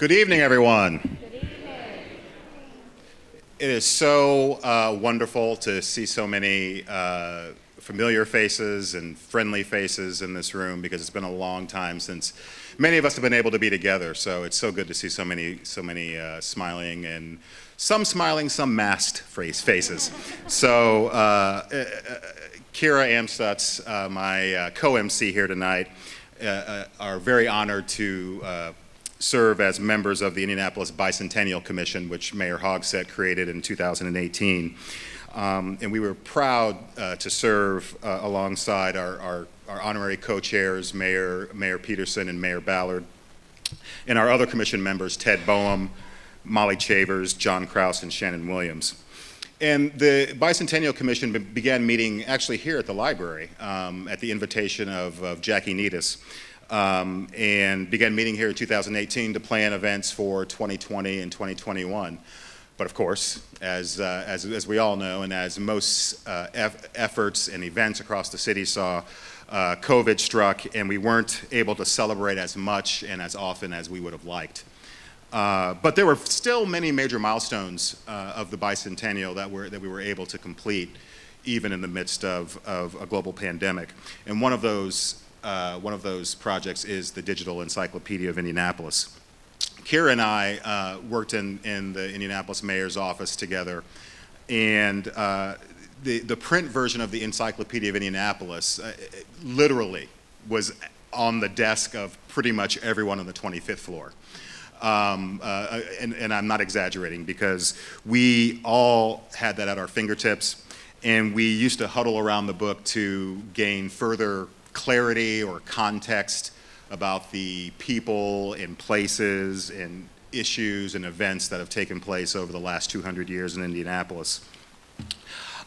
Good evening, everyone. It is so uh, wonderful to see so many uh, familiar faces and friendly faces in this room because it's been a long time since many of us have been able to be together. So it's so good to see so many, so many uh, smiling and some smiling, some masked face, faces. So uh, uh, Keira Amstutz, uh, my co-MC here tonight, are very honored to serve as members of the Indianapolis Bicentennial Commission, which Mayor Hogsett created in 2018. Um, and we were proud uh, to serve uh, alongside our, our, our honorary co-chairs, Mayor, Mayor Peterson and Mayor Ballard, and our other commission members, Ted Boehm, Molly Chavers, John Kraus, and Shannon Williams. And the Bicentennial Commission began meeting actually here at the library um, at the invitation of, of Jackie Nytes um, and began meeting here in 2018 to plan events for 2020 and 2021. But of course, as, uh, as, as, we all know, and as most uh, efforts and events across the city saw, uh, COVID struck and we weren't able to celebrate as much and as often as we would have liked. Uh, but there were still many major milestones uh, of the bicentennial that, were, that we were able to complete even in the midst of, of a global pandemic. And one of those uh, one of those projects is the Digital Encyclopedia of Indianapolis. Keira and I uh, worked in, in the Indianapolis mayor's office together, and uh, the, the print version of the Encyclopedia of Indianapolis uh, literally was on the desk of pretty much everyone on the 25th floor. Um, uh, and, and I'm not exaggerating because we all had that at our fingertips, and we used to huddle around the book to gain further clarity or context about the people and places and issues and events that have taken place over the last 200 years in Indianapolis.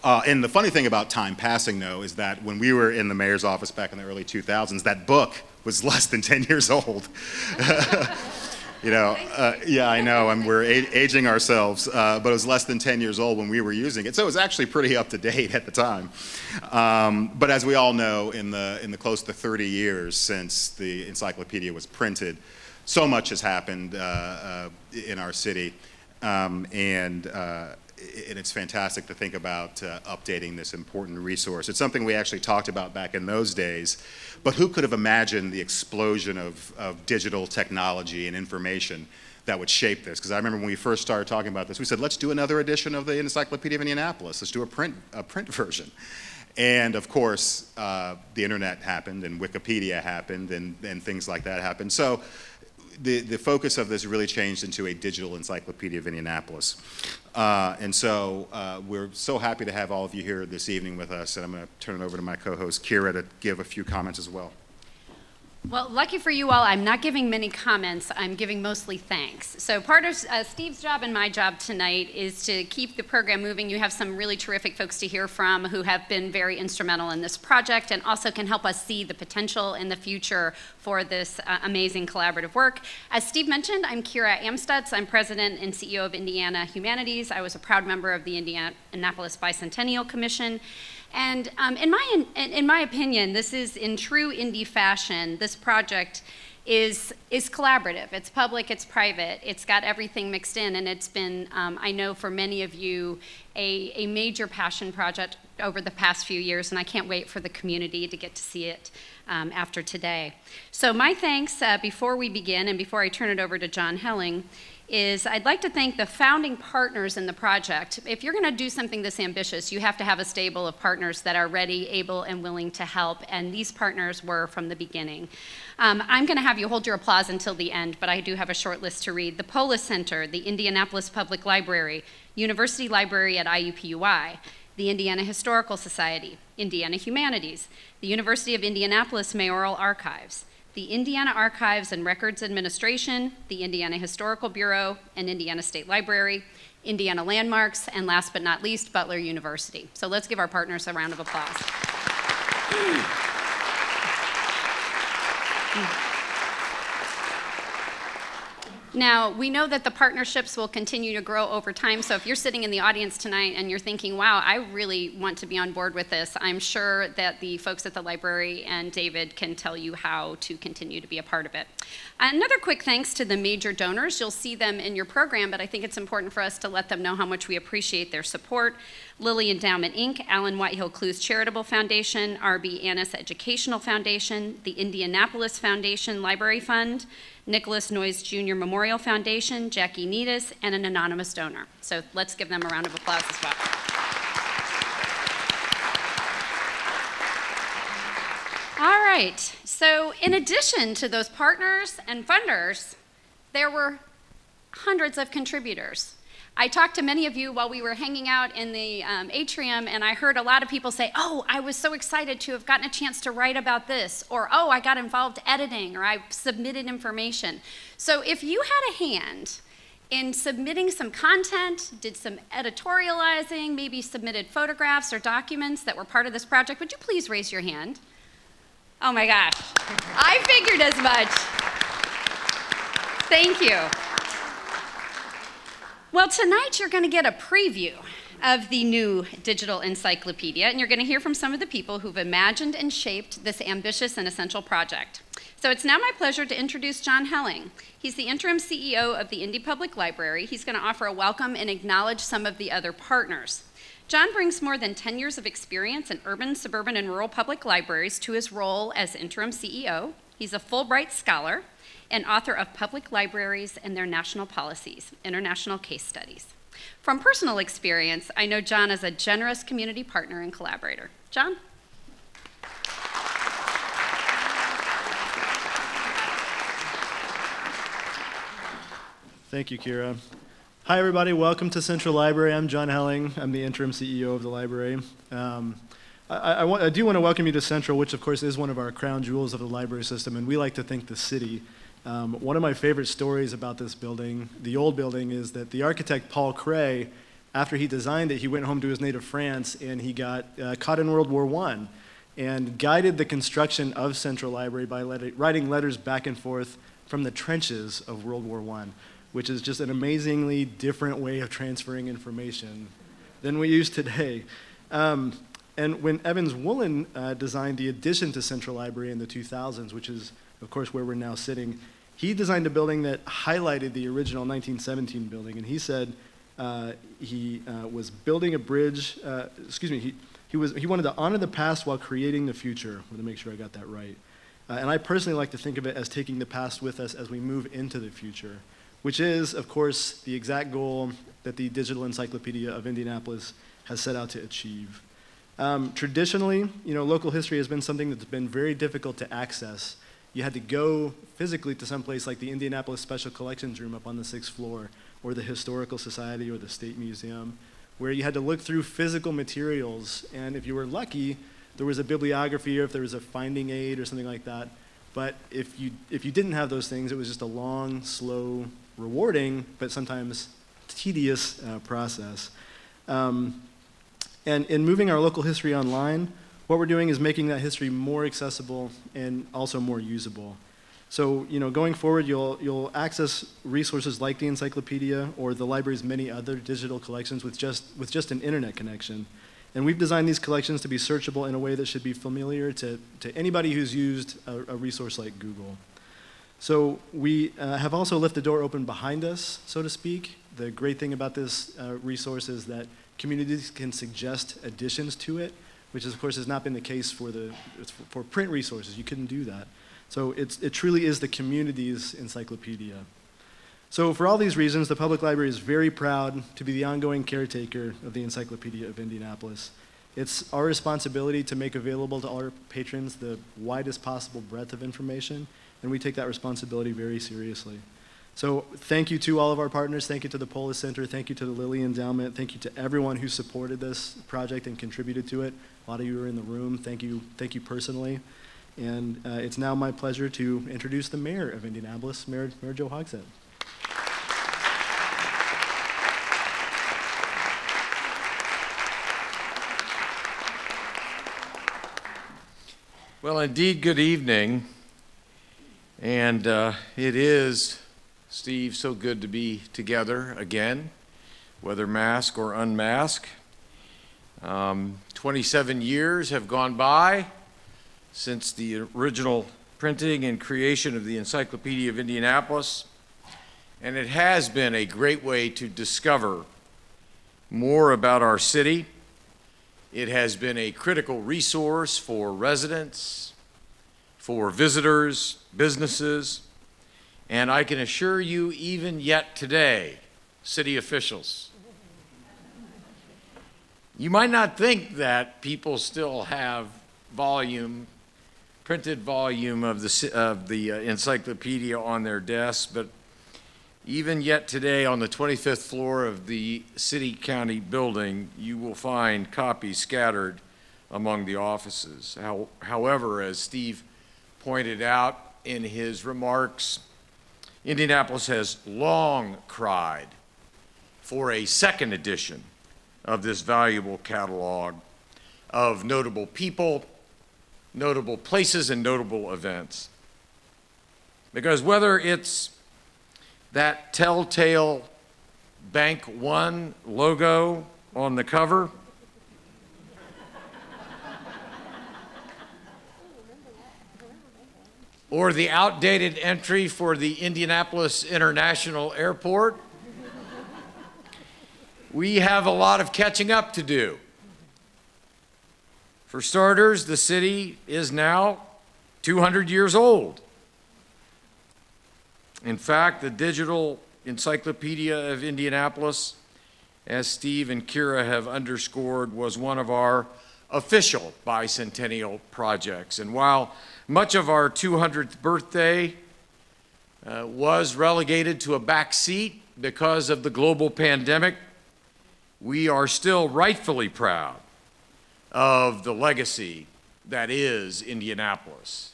Uh, and the funny thing about time passing, though, is that when we were in the mayor's office back in the early 2000s, that book was less than 10 years old. You know, uh, yeah, I know, and we're aging ourselves, uh, but it was less than 10 years old when we were using it, so it was actually pretty up to date at the time. Um, but as we all know, in the, in the close to 30 years since the encyclopedia was printed, so much has happened uh, uh in our city, um, and uh, and it's fantastic to think about uh, updating this important resource. It's something we actually talked about back in those days, but who could have imagined the explosion of, of digital technology and information that would shape this? Because I remember when we first started talking about this, we said, let's do another edition of the Encyclopedia of Indianapolis. Let's do a print, a print version. And of course, uh, the internet happened and Wikipedia happened and, and things like that happened. So the, the focus of this really changed into a digital encyclopedia of Indianapolis. Uh, and so uh, we're so happy to have all of you here this evening with us, and I'm going to turn it over to my co-host Keira to give a few comments as well. Well, lucky for you all, I'm not giving many comments. I'm giving mostly thanks. So part of uh, Steve's job and my job tonight is to keep the program moving. You have some really terrific folks to hear from who have been very instrumental in this project and also can help us see the potential in the future for this uh, amazing collaborative work. As Steve mentioned, I'm Keira Amstutz. I'm president and CEO of Indiana Humanities. I was a proud member of the Indianapolis Bicentennial Commission. And um, in, my, in, in my opinion, this is in true indie fashion, this project is, is collaborative. It's public, it's private, it's got everything mixed in, and it's been, um, I know for many of you, a, a major passion project over the past few years, and I can't wait for the community to get to see it um, after today. So my thanks uh, before we begin, and before I turn it over to John Helling, is I'd like to thank the founding partners in the project. If you're going to do something this ambitious, you have to have a stable of partners that are ready, able, and willing to help, and these partners were from the beginning. Um, I'm going to have you hold your applause until the end, but I do have a short list to read. The Polis Center, the Indianapolis Public Library, University Library at IUPUI, the Indiana Historical Society, Indiana Humanities, the University of Indianapolis Mayoral Archives, the Indiana Archives and Records Administration, the Indiana Historical Bureau, and Indiana State Library, Indiana Landmarks, and last but not least, Butler University. So let's give our partners a round of applause. Now, we know that the partnerships will continue to grow over time, so if you're sitting in the audience tonight and you're thinking, wow, I really want to be on board with this, I'm sure that the folks at the library and David can tell you how to continue to be a part of it. Another quick thanks to the major donors. You'll see them in your program, but I think it's important for us to let them know how much we appreciate their support. Lilly Endowment Inc., Allen Whitehill Clowes Charitable Foundation, RB Annis Educational Foundation, the Indianapolis Foundation Library Fund, Nicholas Noyes Jr. Memorial Foundation, Jackie Nytes, and an anonymous donor. So let's give them a round of applause as well. All right, so in addition to those partners and funders, there were hundreds of contributors. I talked to many of you while we were hanging out in the um, atrium, and I heard a lot of people say, Oh, I was so excited to have gotten a chance to write about this, or Oh, I got involved editing, or I submitted information. So if you had a hand in submitting some content, did some editorializing, maybe submitted photographs or documents that were part of this project, would you please raise your hand? Oh my gosh, I figured as much. Thank you. Well, tonight you're going to get a preview of the new digital encyclopedia, and you're going to hear from some of the people who've imagined and shaped this ambitious and essential project. So it's now my pleasure to introduce John Helling. He's the interim CEO of the Indy Public Library. He's going to offer a welcome and acknowledge some of the other partners. John brings more than 10 years of experience in urban, suburban, and rural public libraries to his role as interim CEO. He's a Fulbright Scholar and author of Public Libraries and Their National Policies, International Case Studies. From personal experience, I know John as a generous community partner and collaborator. John? Thank you, Keira. Hi, everybody. Welcome to Central Library. I'm John Helling. I'm the interim CEO of the library. Um, I, I, I, do want to welcome you to Central, which, of course, is one of our crown jewels of the library system, and we like to think the city um, one of my favorite stories about this building, the old building, is that the architect Paul Cret, after he designed it, he went home to his native France and he got uh, caught in World War I and guided the construction of Central Library by let- writing letters back and forth from the trenches of World War I, which is just an amazingly different way of transferring information than we use today. Um, and when Evans Woollen uh, designed the addition to Central Library in the 2000s, which is, of course, where we're now sitting, he designed a building that highlighted the original 1917 building, and he said uh, he uh, was building a bridge. Uh, excuse me. He, he was he wanted to honor the past while creating the future. I want to make sure I got that right. Uh, and I personally like to think of it as taking the past with us as we move into the future, which is, of course, the exact goal that the Digital Encyclopedia of Indianapolis has set out to achieve. Um, traditionally, you know, local history has been something that's been very difficult to access you had to go physically to some place like the Indianapolis Special Collections Room up on the sixth floor, or the Historical Society or the State Museum, where you had to look through physical materials. And if you were lucky, there was a bibliography or if there was a finding aid or something like that. But if you, if you didn't have those things, it was just a long, slow, rewarding, but sometimes tedious uh, process. Um, and in moving our local history online, what we're doing is making that history more accessible and also more usable. So, you know, going forward, you'll, you'll access resources like the encyclopedia or the library's many other digital collections with just, with just an internet connection. And we've designed these collections to be searchable in a way that should be familiar to, to anybody who's used a, a resource like Google. So we uh, have also left the door open behind us, so to speak. The great thing about this uh, resource is that communities can suggest additions to it which is, of course has not been the case for, the, for print resources. You couldn't do that. So it truly is the community's encyclopedia. So for all these reasons, the Public Library is very proud to be the ongoing caretaker of the Encyclopedia of Indianapolis. It's our responsibility to make available to our patrons the widest possible breadth of information, and we take that responsibility very seriously. So thank you to all of our partners. Thank you to the Polis Center. Thank you to the Lilly Endowment. Thank you to everyone who supported this project and contributed to it. A lot of you are in the room. Thank you, thank you personally. And uh, it's now my pleasure to introduce the mayor of Indianapolis, Mayor, mayor Joe Hogsett. Well, indeed, good evening. And uh, it is Steve, so good to be together again, whether mask or unmask. Um, 27 years have gone by since the original printing and creation of the Encyclopedia of Indianapolis, and it has been a great way to discover more about our city. It has been a critical resource for residents, for visitors, businesses, and I can assure you, even yet today, city officials, you might not think that people still have volume, printed volume of the, of the uh, encyclopedia on their desks, but even yet today, on the 25th floor of the City County building, you will find copies scattered among the offices. How, however, as Steve pointed out in his remarks, Indianapolis has long cried for a second edition of this valuable catalog of notable people, notable places, and notable events. Because whether it's that telltale Bank One logo on the cover, or the outdated entry for the Indianapolis International Airport, we have a lot of catching up to do. For starters, the city is now 200 years old. In fact, the digital encyclopedia of Indianapolis, as Steve and Keira have underscored, was one of our official bicentennial projects. And while much of our 200th birthday uh, was relegated to a back seat because of the global pandemic, we are still rightfully proud of the legacy that is Indianapolis,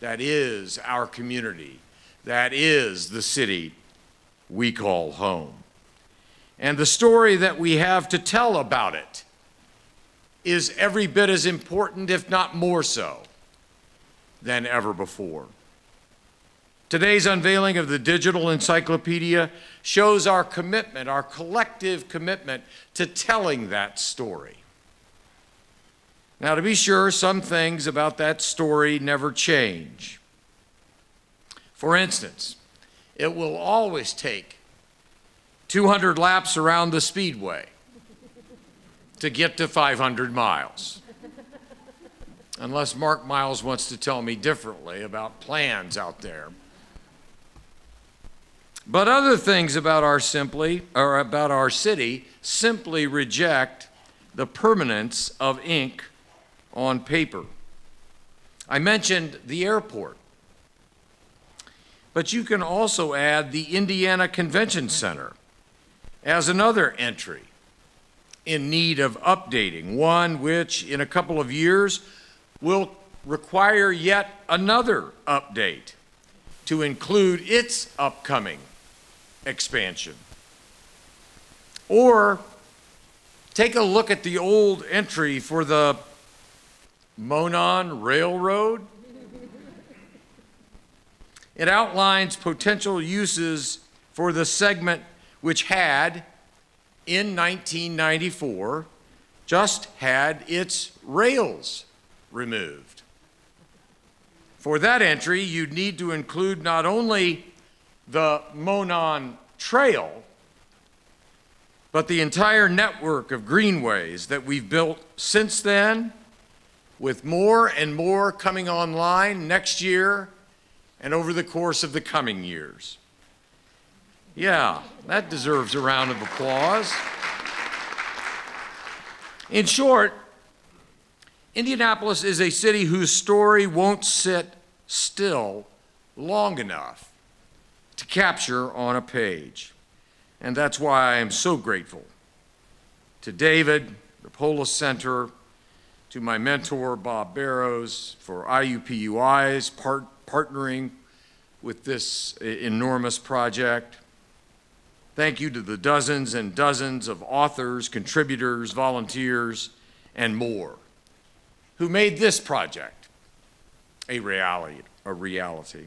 that is our community, that is the city we call home. And the story that we have to tell about it is every bit as important, if not more so, than ever before. Today's unveiling of the digital encyclopedia shows our commitment, our collective commitment to telling that story. Now, to be sure, some things about that story never change. For instance, it will always take 200 laps around the speedway to get to 500 miles unless Mark Miles wants to tell me differently about plans out there. But other things about our simply or about our city simply reject the permanence of ink on paper. I mentioned the airport. But you can also add the Indiana Convention Center as another entry in need of updating, one which in a couple of years will require yet another update to include its upcoming expansion. Or take a look at the old entry for the Monon Railroad. It outlines potential uses for the segment which had, in 1994, just had its rails removed. For that entry, you'd need to include not only the Monon Trail, but the entire network of greenways that we've built since then, with more and more coming online next year and over the course of the coming years. Yeah, that deserves a round of applause. In short, Indianapolis is a city whose story won't sit still long enough to capture on a page. And that's why I am so grateful to David, the Polis Center, to my mentor, Bob Barrows, for IUPUI's part, partnering with this enormous project. Thank you to the dozens and dozens of authors, contributors, volunteers, and more who made this project a reality. A reality.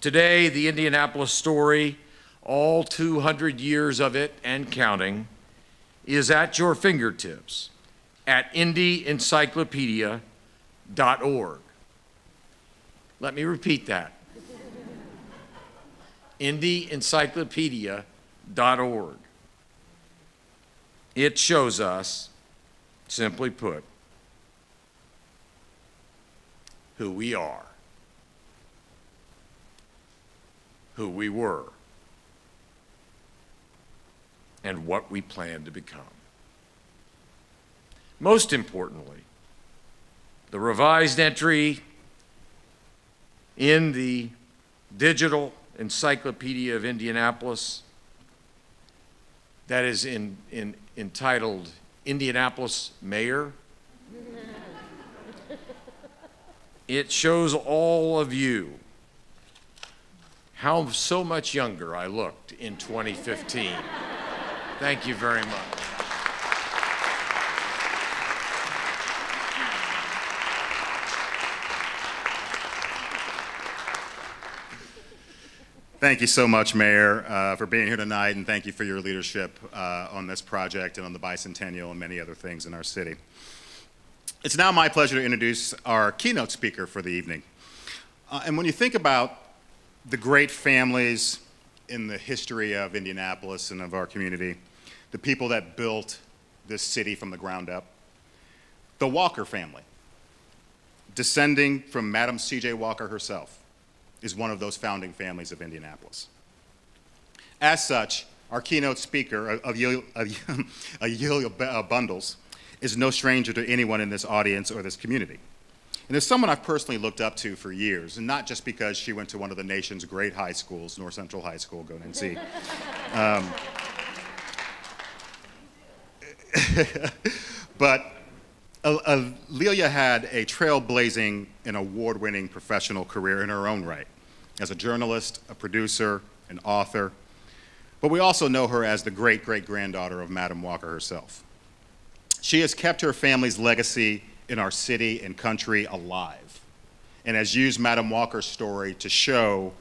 Today, the Indianapolis story, all 200 years of it and counting, is at your fingertips at indyencyclopedia.org. Let me repeat that. indyencyclopedia.org. It shows us, simply put, who we are, who we were, and what we plan to become. Most importantly, the revised entry in the digital encyclopedia of Indianapolis that is in, in, entitled Indianapolis Mayor. It shows all of you how so much younger I looked in 2015. Thank you very much. Thank you so much, Mayor, uh, for being here tonight, and thank you for your leadership uh, on this project and on the bicentennial and many other things in our city. It's now my pleasure to introduce our keynote speaker for the evening. Uh, and when you think about the great families in the history of Indianapolis and of our community, the people that built this city from the ground up, the Walker family, descending from Madam C.J. Walker herself, is one of those founding families of Indianapolis. As such, our keynote speaker, A'Lelia Bundles, is no stranger to anyone in this audience or this community. And is someone I've personally looked up to for years, and not just because she went to one of the nation's great high schools, North Central High School, go and see. Um, but Lelia had a trailblazing and award-winning professional career in her own right as a journalist, a producer, an author, but we also know her as the great-great-granddaughter of Madam Walker herself. She has kept her family's legacy in our city and country alive and has used Madam Walker's story to show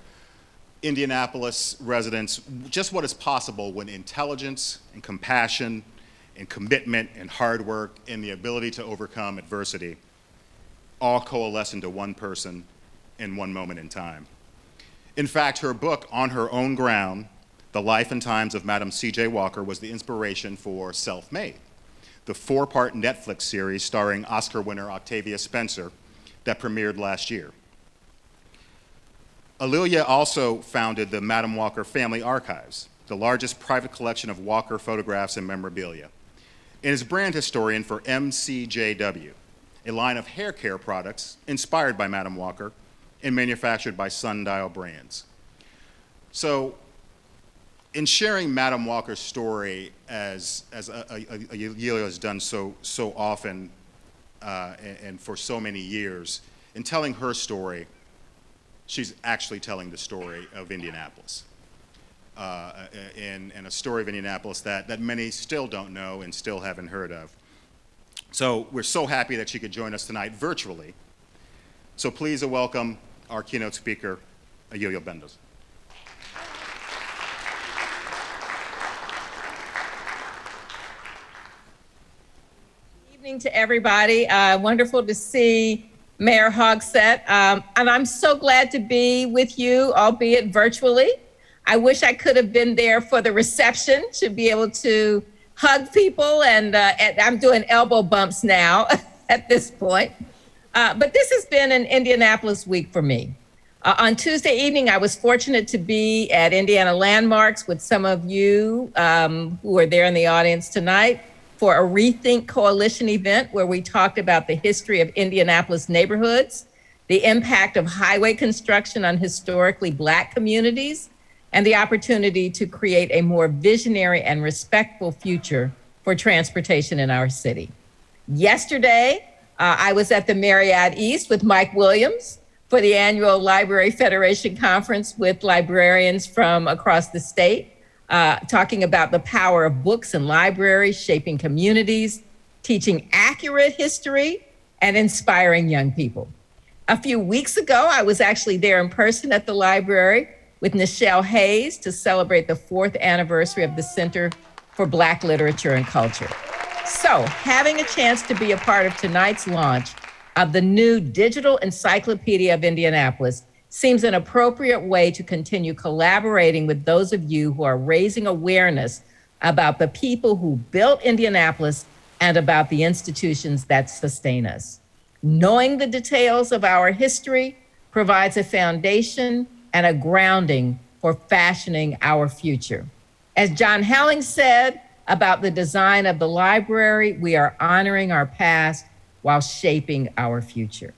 Indianapolis residents just what is possible when intelligence and compassion and commitment and hard work and the ability to overcome adversity all coalesce into one person in one moment in time. In fact, her book, On Her Own Ground, The Life and Times of Madam C.J. Walker, was the inspiration for Self The four-part Netflix series starring Oscar winner Octavia Spencer that premiered last year. A'Lelia also founded the Madam Walker Family Archives, the largest private collection of Walker photographs and memorabilia, and is brand historian for MCJW, a line of hair care products inspired by Madam Walker and manufactured by Sundial Brands. So in sharing Madam Walker's story as, as A'Lelia has done so, so often uh, and, and, for so many years, in telling her story, she's actually telling the story of Indianapolis. Uh, and, and a story of Indianapolis that, that many still don't know and still haven't heard of. So we're so happy that she could join us tonight virtually. So please welcome our keynote speaker, A'Lelia Bundles. Evening to everybody. Uh, wonderful to see Mayor Hogsett. Um, and I'm so glad to be with you, albeit virtually. I wish I could have been there for the reception to be able to hug people, and, uh, and I'm doing elbow bumps now at this point. Uh, but this has been an Indianapolis week for me. Uh, on Tuesday evening, I was fortunate to be at Indiana Landmarks with some of you um, who are there in the audience tonight for a Rethink Coalition event where we talked about the history of Indianapolis neighborhoods, the impact of highway construction on historically Black communities, and the opportunity to create a more visionary and respectful future for transportation in our city. Yesterday, uh, I was at the Marriott East with Mike Williams for the annual Library Federation Conference with librarians from across the state, uh, talking about the power of books and libraries shaping communities, teaching accurate history, and inspiring young people. A few weeks ago, I was actually there in person at the library with Nichelle Hayes to celebrate the fourth anniversary of the Center for Black Literature and Culture. So, having a chance to be a part of tonight's launch of the new Digital Encyclopedia of Indianapolis seems an appropriate way to continue collaborating with those of you who are raising awareness about the people who built Indianapolis and about the institutions that sustain us. Knowing the details of our history provides a foundation and a grounding for fashioning our future. As John Helling said about the design of the library, we are honoring our past while shaping our future.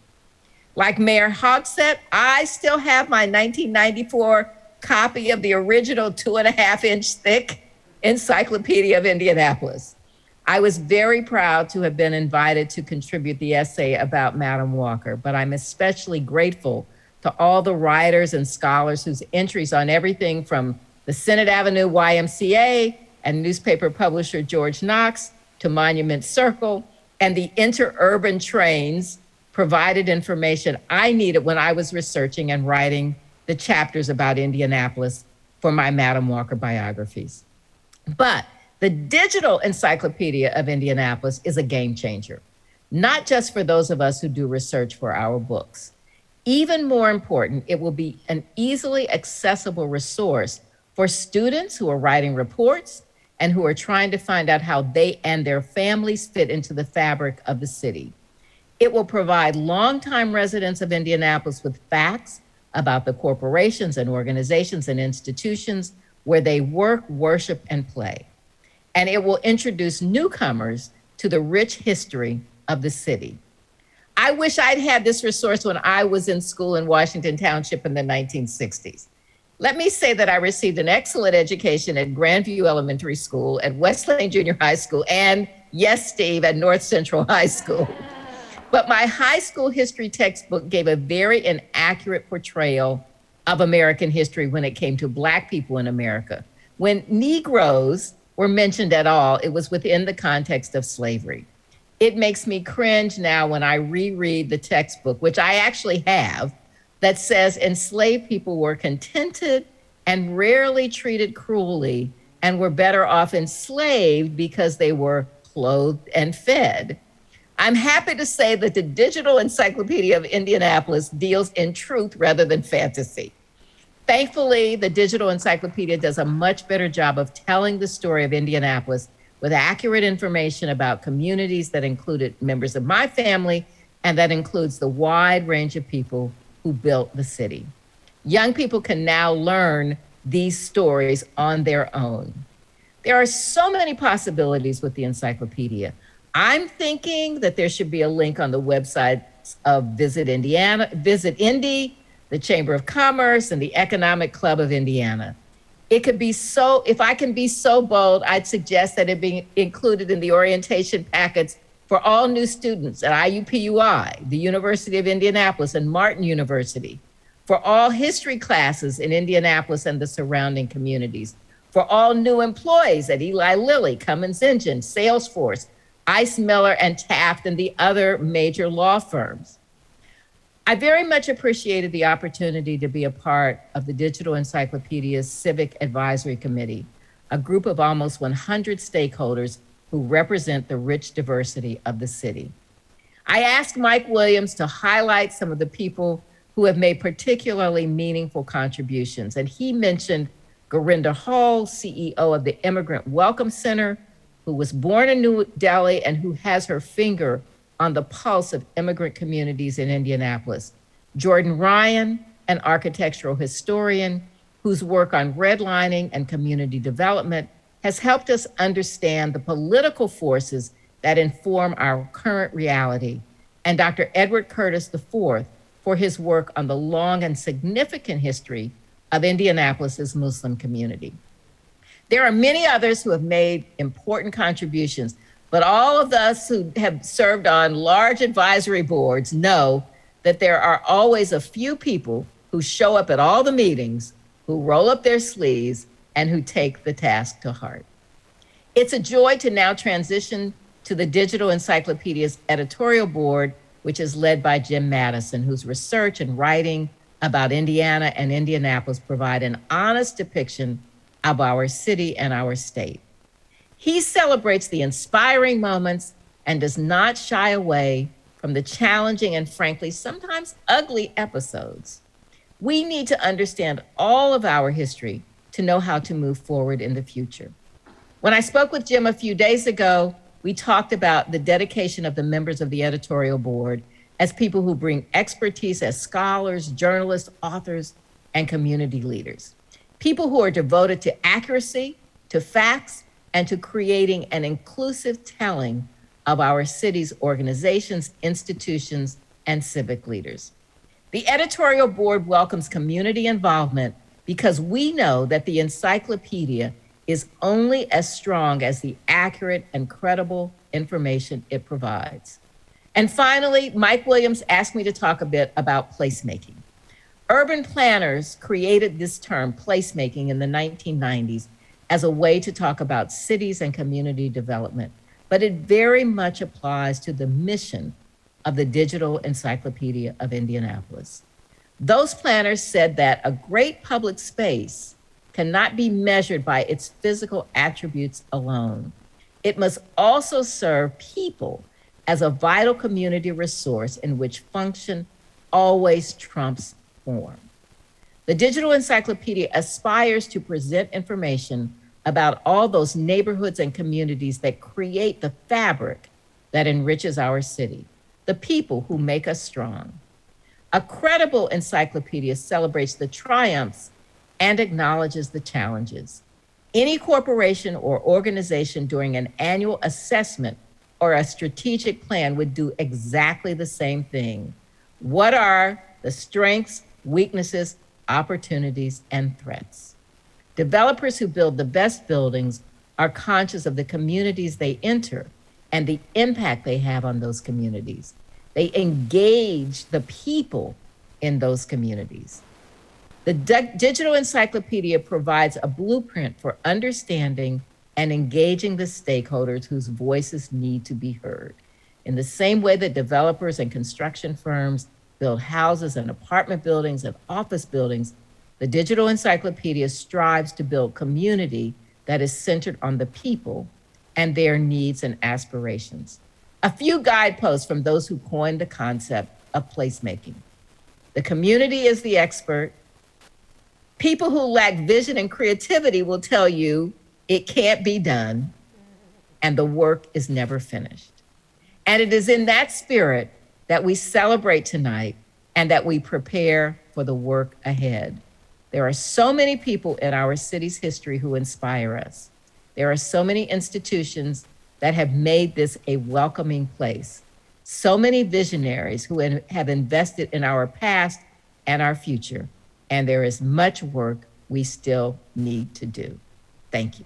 Like Mayor Hogsett, I still have my 1994 copy of the original two and a half inch thick Encyclopedia of Indianapolis. I was very proud to have been invited to contribute the essay about Madam Walker, but I'm especially grateful to all the writers and scholars whose entries on everything from the Senate Avenue YMCA and newspaper publisher George Knox to Monument Circle and the interurban trains provided information I needed when I was researching and writing the chapters about Indianapolis for my Madam Walker biographies. But the digital encyclopedia of Indianapolis is a game changer, not just for those of us who do research for our books. Even more important, it will be an easily accessible resource for students who are writing reports and who are trying to find out how they and their families fit into the fabric of the city. It will provide longtime residents of Indianapolis with facts about the corporations and organizations and institutions where they work, worship, and play. And it will introduce newcomers to the rich history of the city. I wish I'd had this resource when I was in school in Washington Township in the 1960s. Let me say that I received an excellent education at Grandview Elementary School, at West Lane Junior High School, and yes, Steve, at North Central High School. But my high school history textbook gave a very inaccurate portrayal of American history when it came to Black people in America. When Negroes were mentioned at all, it was within the context of slavery. It makes me cringe now when I reread the textbook, which I actually have, that says enslaved people were contented and rarely treated cruelly and were better off enslaved because they were clothed and fed. I'm happy to say that the Digital Encyclopedia of Indianapolis deals in truth rather than fantasy. Thankfully, the Digital Encyclopedia does a much better job of telling the story of Indianapolis with accurate information about communities that included members of my family and that includes the wide range of people who built the city. Young people can now learn these stories on their own. There are so many possibilities with the encyclopedia. I'm thinking that there should be a link on the website of Visit Indiana, Visit Indy, the Chamber of Commerce, and the Economic Club of Indiana. It could be so, if I can be so bold, I'd suggest that it be included in the orientation packets for all new students at IUPUI, the University of Indianapolis, and Martin University, for all history classes in Indianapolis and the surrounding communities, for all new employees at Eli Lilly, Cummins Engine, Salesforce, Ice Miller and Taft, and the other major law firms. I very much appreciated the opportunity to be a part of the Digital Encyclopedia's Civic Advisory Committee, a group of almost 100 stakeholders who represent the rich diversity of the city. I asked Mike Williams to highlight some of the people who have made particularly meaningful contributions, and he mentioned Gurinder Hall, CEO of the Immigrant Welcome Center, who was born in New Delhi and who has her finger on the pulse of immigrant communities in Indianapolis. Jordan Ryan, an architectural historian whose work on redlining and community development has helped us understand the political forces that inform our current reality. And Dr. Edward Curtis IV for his work on the long and significant history of Indianapolis's Muslim community. There are many others who have made important contributions, but all of us who have served on large advisory boards know that there are always a few people who show up at all the meetings, who roll up their sleeves, and who take the task to heart. It's a joy to now transition to the Digital Encyclopedia's editorial board which is led by Jim Madison, whose research and writing about Indiana and Indianapolis provide an honest depiction of our city and our state. He celebrates the inspiring moments and does not shy away from the challenging and frankly sometimes ugly episodes. We need to understand all of our history to know how to move forward in the future. When I spoke with Jim a few days ago, we talked about the dedication of the members of the editorial board as people who bring expertise as scholars, journalists, authors, and community leaders. People who are devoted to accuracy, to facts, and to creating an inclusive telling of our city's organizations, institutions, and civic leaders. The editorial board welcomes community involvement because we know that the encyclopedia is only as strong as the accurate and credible information it provides. And finally, Mike Williams asked me to talk a bit about placemaking. Urban planners created this term, placemaking, in the 1990s as a way to talk about cities and community development, but it very much applies to the mission of the Digital Encyclopedia of Indianapolis. Those planners said that a great public space cannot be measured by its physical attributes alone. It must also serve people as a vital community resource in which function always trumps form. The Digital Encyclopedia aspires to present information about all those neighborhoods and communities that create the fabric that enriches our city, the people who make us strong. A credible encyclopedia celebrates the triumphs and acknowledges the challenges. Any corporation or organization during an annual assessment or a strategic plan would do exactly the same thing. What are the strengths, weaknesses, opportunities, and threats? Developers who build the best buildings are conscious of the communities they enter and the impact they have on those communities. They engage the people in those communities. The Digital Encyclopedia provides a blueprint for understanding and engaging the stakeholders whose voices need to be heard. In the same way that developers and construction firms build houses and apartment buildings and office buildings, the Digital Encyclopedia strives to build community that is centered on the people and their needs and aspirations. A few guideposts from those who coined the concept of placemaking. The community is the expert, People who lack vision and creativity will tell you it can't be done and the work is never finished. And it is in that spirit that we celebrate tonight and that we prepare for the work ahead. There are so many people in our city's history who inspire us. There are so many institutions that have made this a welcoming place. So many visionaries who have invested in our past and our future and there is much work we still need to do. Thank you.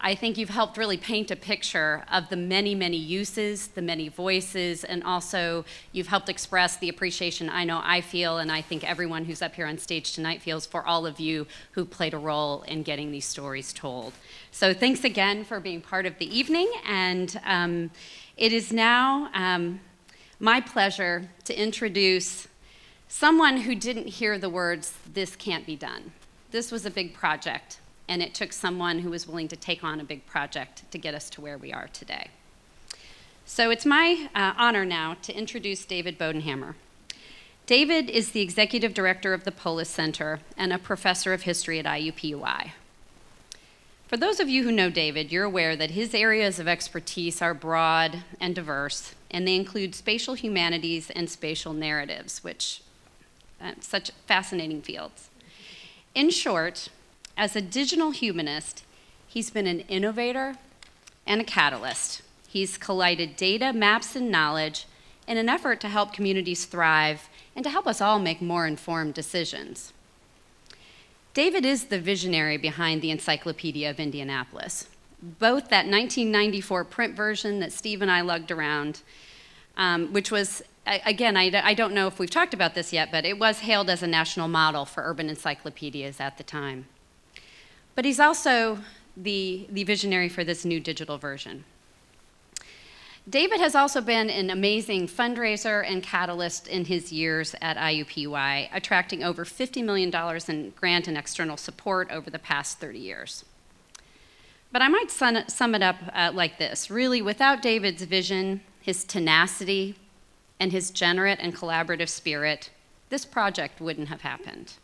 I think you've helped really paint a picture of the many, many uses, the many voices, and also you've helped express the appreciation I know I feel, and I think everyone who's up here on stage tonight feels for all of you who played a role in getting these stories told. So thanks again for being part of the evening, and um, it is now um, my pleasure to introduce someone who didn't hear the words, this can't be done. This was a big project and it took someone who was willing to take on a big project to get us to where we are today. So it's my uh, honor now to introduce David Bodenhamer. David is the executive director of the Polis Center and a professor of history at IUPUI. For those of you who know David, you're aware that his areas of expertise are broad and diverse, and they include spatial humanities and spatial narratives, which uh, such fascinating fields. In short, as a digital humanist, he's been an innovator and a catalyst. He's collided data, maps, and knowledge in an effort to help communities thrive and to help us all make more informed decisions. David is the visionary behind the Encyclopedia of Indianapolis. Both that 1994 print version that Steve and I lugged around, um, which was, again, I, I don't know if we've talked about this yet, but it was hailed as a national model for urban encyclopedias at the time. But he's also the, the visionary for this new digital version. David has also been an amazing fundraiser and catalyst in his years at IUPUI, attracting over $50 million in grant and external support over the past 30 years. But I might sum it up uh, like this really, without David's vision, his tenacity, and his generate and collaborative spirit, this project wouldn't have happened.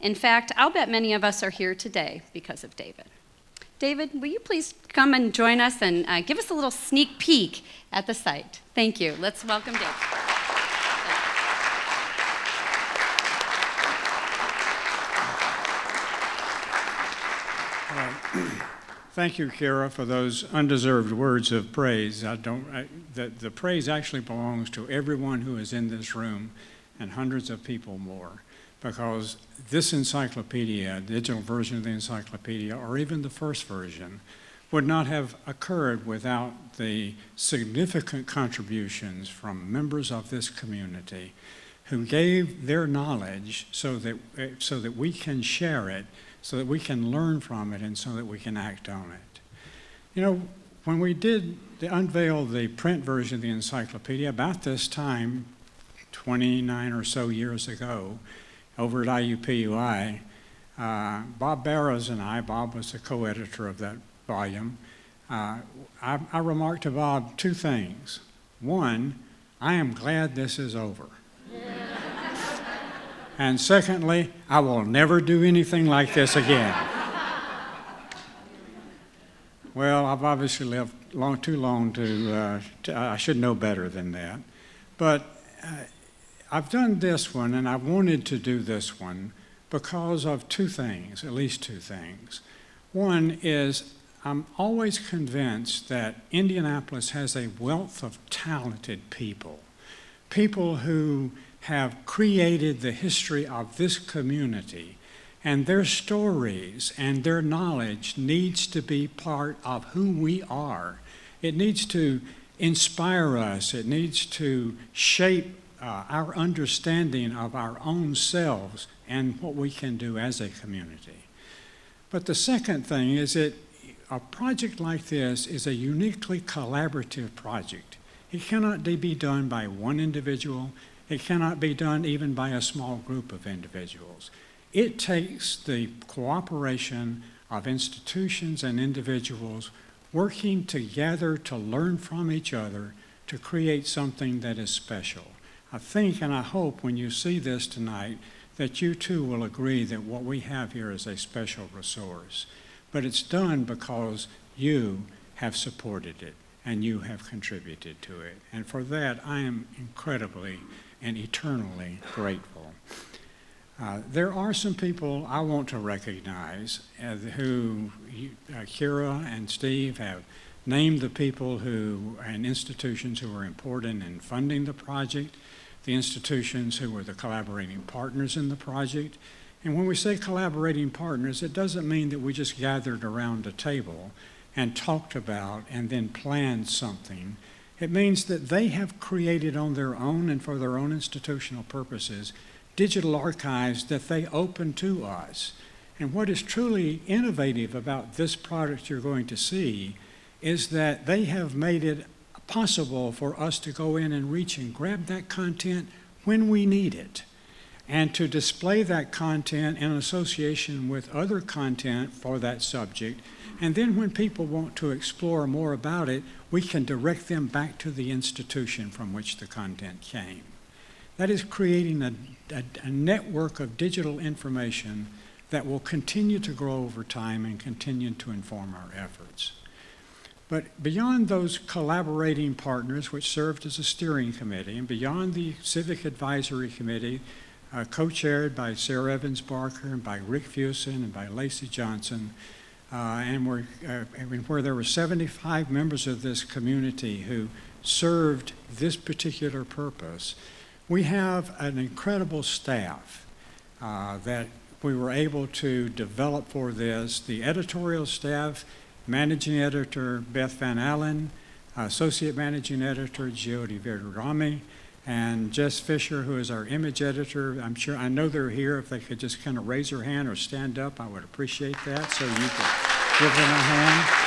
In fact, I'll bet many of us are here today because of David. David, will you please come and join us and uh, give us a little sneak peek at the site? Thank you. Let's welcome David. Thank you, Keira, for those undeserved words of praise. I don't. I, the, the praise actually belongs to everyone who is in this room, and hundreds of people more because this encyclopedia, digital version of the encyclopedia, or even the first version, would not have occurred without the significant contributions from members of this community who gave their knowledge so that, so that we can share it, so that we can learn from it, and so that we can act on it. You know, when we did unveil the print version of the encyclopedia about this time, 29 or so years ago, over at IUPUI, uh, Bob Barrows and I, Bob was the co-editor of that volume, uh, I, I remarked to Bob two things. One, I am glad this is over. and secondly, I will never do anything like this again. well, I've obviously lived long, too long to, uh, to, I should know better than that. But uh, I've done this one and I wanted to do this one because of two things, at least two things. One is I'm always convinced that Indianapolis has a wealth of talented people, people who have created the history of this community, and their stories and their knowledge needs to be part of who we are. It needs to inspire us, it needs to shape uh, our understanding of our own selves and what we can do as a community. But the second thing is that a project like this is a uniquely collaborative project. It cannot be done by one individual. It cannot be done even by a small group of individuals. It takes the cooperation of institutions and individuals working together to learn from each other to create something that is special. I think and I hope when you see this tonight that you too will agree that what we have here is a special resource. But it's done because you have supported it and you have contributed to it. And for that, I am incredibly and eternally grateful. Uh, there are some people I want to recognize uh, who uh, Keira and Steve have named the people who and institutions who are important in funding the project the institutions who were the collaborating partners in the project. And when we say collaborating partners, it doesn't mean that we just gathered around a table and talked about and then planned something. It means that they have created on their own and for their own institutional purposes digital archives that they open to us. And what is truly innovative about this product you're going to see is that they have made it possible for us to go in and reach and grab that content when we need it and to display that content in association with other content for that subject. And then when people want to explore more about it, we can direct them back to the institution from which the content came. That is creating a, a, a network of digital information that will continue to grow over time and continue to inform our efforts. But beyond those collaborating partners, which served as a steering committee, and beyond the Civic Advisory Committee, uh, co chaired by Sarah Evans Barker and by Rick Fuson and by Lacy Johnson, uh, and where, uh, where there were 75 members of this community who served this particular purpose, we have an incredible staff uh, that we were able to develop for this. The editorial staff, managing editor Beth Van Allen, associate managing editor Jyoti Verurami, and Jess Fisher, who is our image editor. I'm sure, I know they're here. If they could just kind of raise their hand or stand up, I would appreciate that. So you could give them a hand.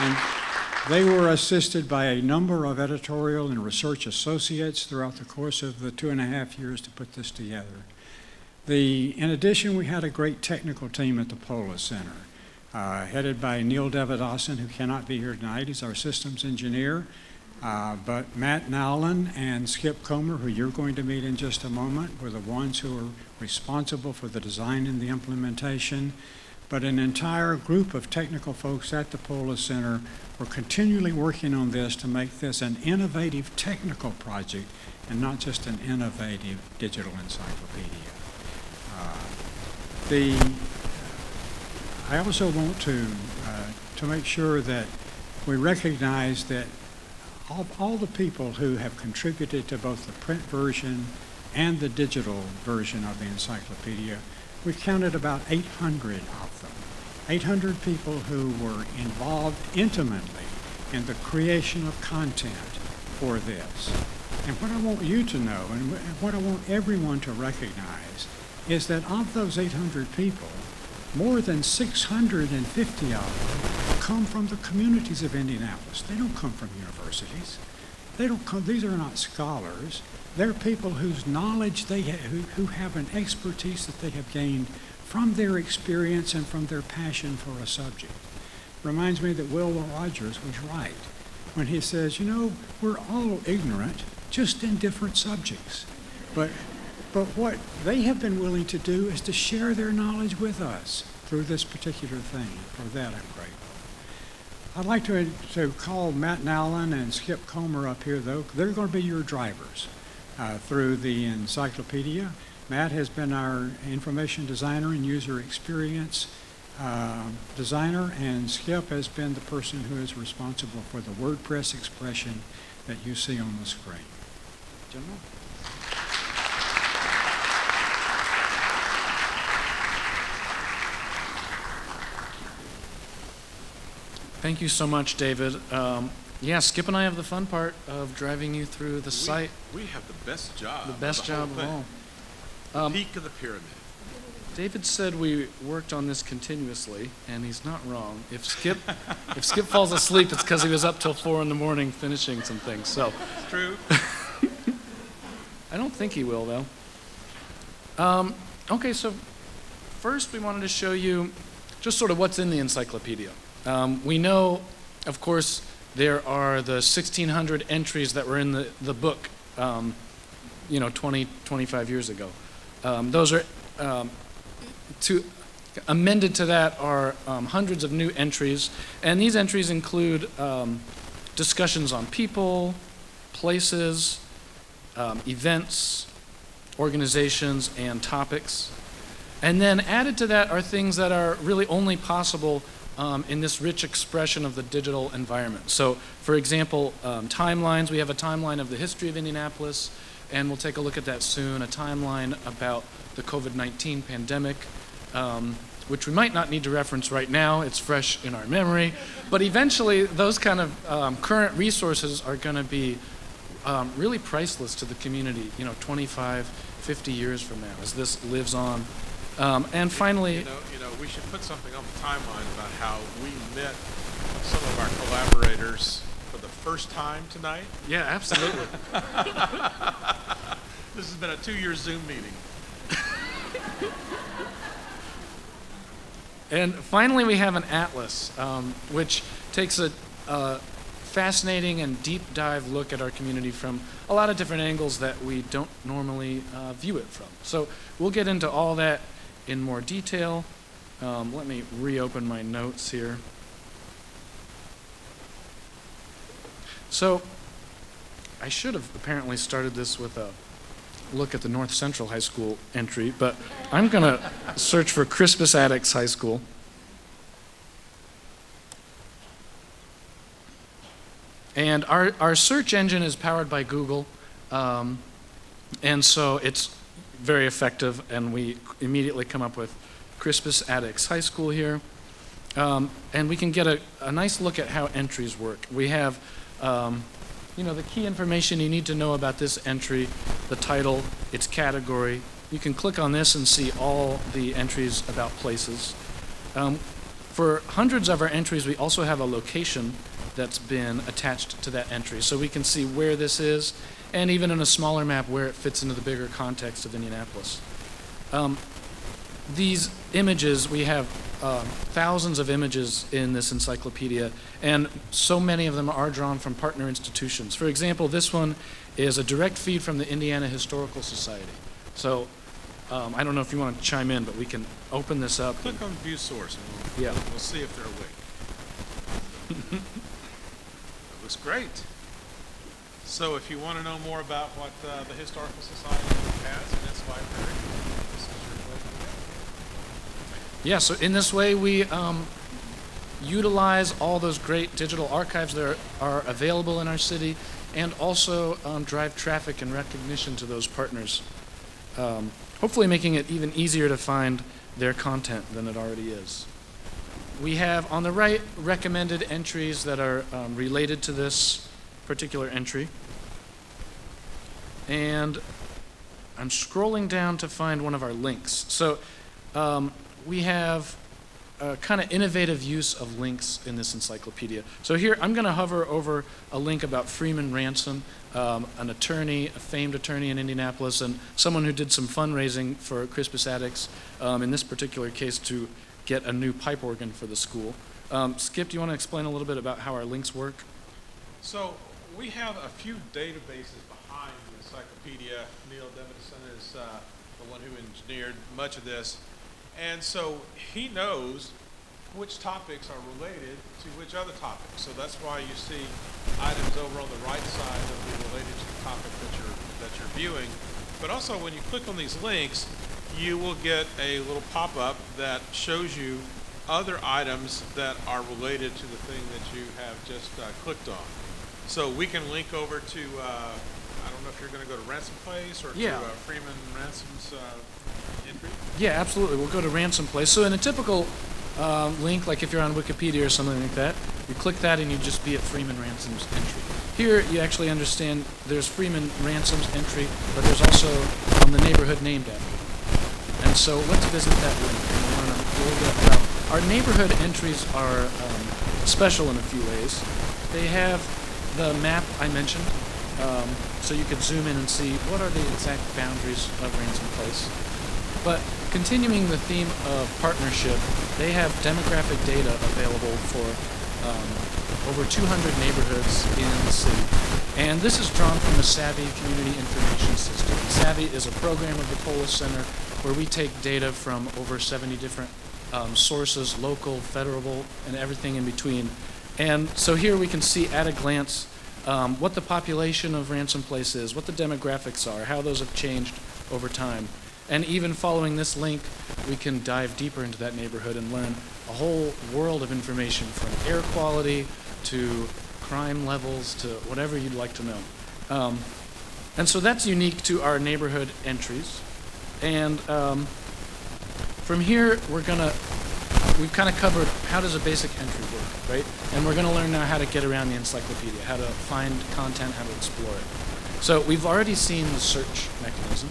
And they were assisted by a number of editorial and research associates throughout the course of the two and a half years to put this together. The, in addition, we had a great technical team at the Polis Center, uh, headed by Neil Devadasan, who cannot be here tonight. He's our systems engineer. Uh, but Matt Nowlin and Skip Comer, who you're going to meet in just a moment, were the ones who were responsible for the design and the implementation but an entire group of technical folks at the Polis Center were continually working on this to make this an innovative technical project and not just an innovative digital encyclopedia. The, I also want to, uh, to make sure that we recognize that all, all the people who have contributed to both the print version and the digital version of the encyclopedia we counted about 800 of them. 800 people who were involved intimately in the creation of content for this. And what I want you to know, and what I want everyone to recognize, is that of those 800 people, more than 650 of them come from the communities of Indianapolis. They don't come from universities. They don't come, these are not scholars. They're people whose knowledge they ha- who, who have an expertise that they have gained from their experience and from their passion for a subject. Reminds me that Will Rogers was right when he says, you know, we're all ignorant, just in different subjects. But, but what they have been willing to do is to share their knowledge with us through this particular thing. For that, I'm grateful. I'd like to, to call Matt Nowlin and Skip Comer up here, though. They're going to be your drivers uh, through the encyclopedia. Matt has been our information designer and user experience uh, designer, and Skip has been the person who is responsible for the WordPress expression that you see on the screen. Gentlemen? Thank you so much, David. Um, yeah, Skip and I have the fun part of driving you through the site. We have the best job. The best of the job of all. Um, Peak of the pyramid. David said we worked on this continuously, and he's not wrong. If Skip, if Skip falls asleep, it's because he was up till four in the morning finishing some things. So It's true. I don't think he will, though. Um, okay, so first we wanted to show you just sort of what's in the encyclopedia. Um, we know, of course, there are the 1,600 entries that were in the, the book, um, you know, 20, 25 years ago. Um, those are, um, to, amended to that are um, hundreds of new entries, and these entries include um, discussions on people, places, events, organizations, and topics. And then added to that are things that are really only possible um, in this rich expression of the digital environment. So, for example, um, timelines. We have a timeline of the history of Indianapolis, and we'll take a look at that soon. A timeline about the COVID 19 pandemic, um, which we might not need to reference right now. It's fresh in our memory. But eventually, those kind of um, current resources are going to be um, really priceless to the community, you know, 25, 50 years from now as this lives on. Um, and finally, You know, you know, we should put something on the timeline about how we met some of our collaborators for the first time tonight. yeah, absolutely. This has been a two-year Zoom meeting. And finally, we have an atlas, um, which takes a, uh, fascinating and deep dive look at our community from a lot of different angles that we don't normally uh, view it from. So we'll get into all that in more detail. Um, let me reopen my notes here. So I should have apparently started this with a look at the North Central High School entry, but I'm going to search for Crispus Attucks High School. And our, our search engine is powered by Google, um, and so it's very effective, and we immediately come up with Crispus Attucks High School here. Um, and we can get a, a nice look at how entries work. We have um, you know, the key information you need to know about this entry, the title, its category. You can click on this and see all the entries about places. Um, for hundreds of our entries, we also have a location that's been attached to that entry. So we can see where this is, and even in a smaller map, where it fits into the bigger context of Indianapolis. Um, these images, we have uh, thousands of images in this encyclopedia, and so many of them are drawn from partner institutions. For example, this one is a direct feed from the Indiana Historical Society. So um, I don't know if you want to chime in, but we can open this up. Click on View Source, and we'll, Yeah. we'll see if they're awake. It looks great. So if you want to know more about what uh, the Historical Society has in its library, this is your to. Yeah, so in this way, we um, utilize all those great digital archives that are, are available in our city and also um, drive traffic and recognition to those partners, um, hopefully making it even easier to find their content than it already is. We have on the right recommended entries that are um, related to this particular entry. And I'm scrolling down to find one of our links. So um, we have a kind of innovative use of links in this encyclopedia. So here, I'm going to hover over a link about Freeman Ransom, um, an attorney, a famed attorney in Indianapolis, and someone who did some fundraising for Crispus Attucks, um, in this particular case, to get a new pipe organ for the school. Um, Skip, do you want to explain a little bit about how our links work? So we have a few databases behind the encyclopedia. Neil Devinson is uh, the one who engineered much of this. And so he knows which topics are related to which other topics. So that's why you see items over on the right side that will be related to the topic that you're, that you're viewing. But also when you click on these links, you will get a little pop-up that shows you other items that are related to the thing that you have just uh, clicked on. So we can link over to, uh, I don't know if you're going to go to Ransom Place or Yeah. to uh, Freeman Ransom's uh, entry. Yeah, absolutely. We'll go to ransom place. So in a typical um, link, like if you're on Wikipedia or something like that, you click that and you just be at Freeman Ransom's entry. Here, you actually understand there's Freeman Ransom's entry, but there's also um, the neighborhood named after him. And so let's visit that link and we'll learn a little bit about. Our neighborhood entries are um, special in a few ways. They have the map I mentioned, um, so you could zoom in and see what are the exact boundaries of Ransom Place. But continuing the theme of partnership, they have demographic data available for um, over 200 neighborhoods in the city. And this is drawn from the SAVI Community Information System. SAVI is a program of the Polis Center where we take data from over 70 different um, sources, local, federal, and everything in between. And so here we can see at a glance um, what the population of Ransom Place is, what the demographics are, how those have changed over time. And even following this link, we can dive deeper into that neighborhood and learn a whole world of information from air quality to crime levels to whatever you'd like to know. Um, and so that's unique to our neighborhood entries. And um, from here, we're gonna, we've kind of covered how does a basic entry work, right? And we're gonna learn now how to get around the encyclopedia, how to find content, how to explore it. So we've already seen the search mechanism.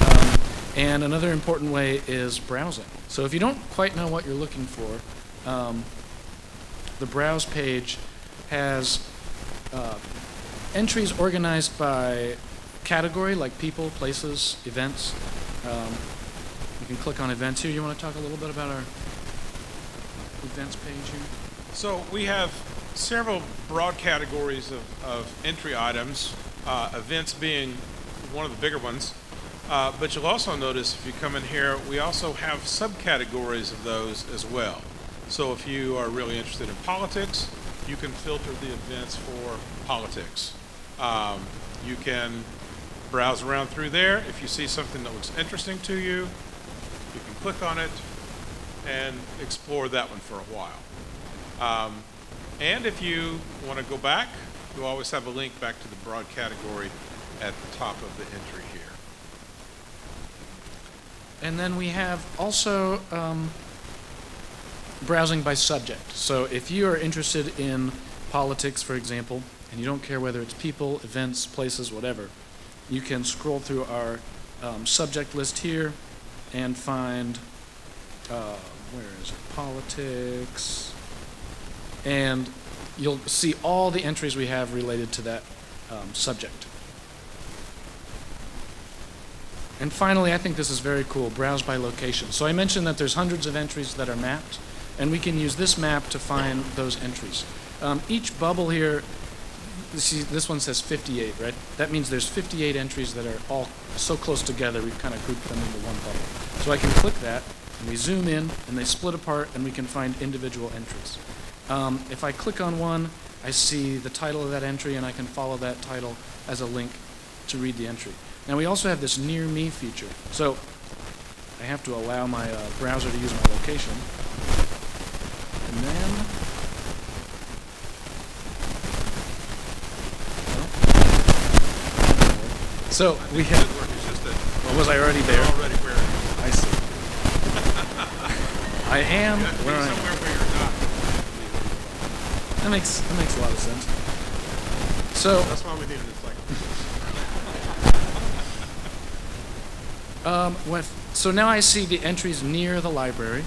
Um, and another important way is browsing. So if you don't quite know what you're looking for, um, the browse page has uh, entries organized by category, like people, places, events. Um, you can click on events here. You want to talk a little bit about our events page here? So we have several broad categories of, of entry items, uh, events being one of the bigger ones. Uh, but you'll also notice if you come in here, we also have subcategories of those as well. So if you are really interested in politics, you can filter the events for politics. Um, you can browse around through there. If you see something that looks interesting to you, you can click on it and explore that one for a while. Um, and if you want to go back, you always have a link back to the broad category at the top of the entry here. And then we have also um, browsing by subject. So if you are interested in politics, for example, and you don't care whether it's people, events, places, whatever, you can scroll through our um, subject list here and find, uh, where is it, politics, and you'll see all the entries we have related to that um, subject. And finally, I think this is very cool, browse by location. So I mentioned that there's hundreds of entries that are mapped, and we can use this map to find those entries. Um, each bubble here, see, this one says 58, right? That means there's 58 entries that are all so close together, we've kind of grouped them into one bubble. So I can click that, and we zoom in, and they split apart, and we can find individual entries. Um, if I click on one, I see the title of that entry, and I can follow that title as a link to read the entry. Now we also have this near me feature. So I have to allow my uh, browser to use my location. And then, so we have, well, was I already there? already where, you I see. I am have to be where I am. somewhere where you're not. That makes, that makes a lot of sense. So, That's why we needed this like. Um, when, so now I see the entries near the library,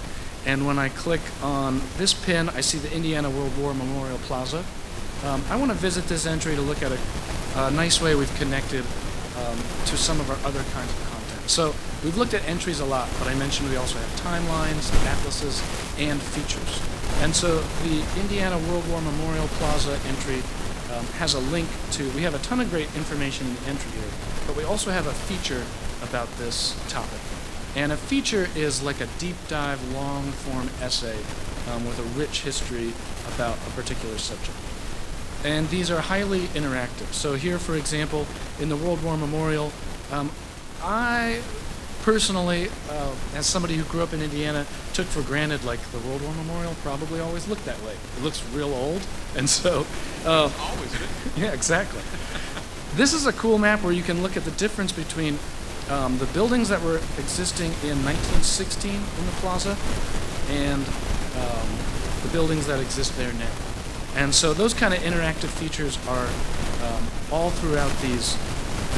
and when I click on this pin, I see the Indiana World War Memorial Plaza. Um, I want to visit this entry to look at a, a nice way we've connected um, to some of our other kinds of content. So we've looked at entries a lot, but I mentioned we also have timelines, atlases, and features. And so the Indiana World War Memorial Plaza entry um, has a link to, we have a ton of great information in the entry here, but we also have a feature about this topic. And a feature is like a deep dive, long form essay um, with a rich history about a particular subject. And these are highly interactive. So, here, for example, in the World War Memorial, um, I personally, uh, as somebody who grew up in Indiana, took for granted like the World War Memorial probably always looked that way. It looks real old. And so, uh, Always did. yeah, exactly. this is a cool map where you can look at the difference between um, the buildings that were existing in 1916 in the plaza and um, the buildings that exist there now. And so those kind of interactive features are um, all throughout these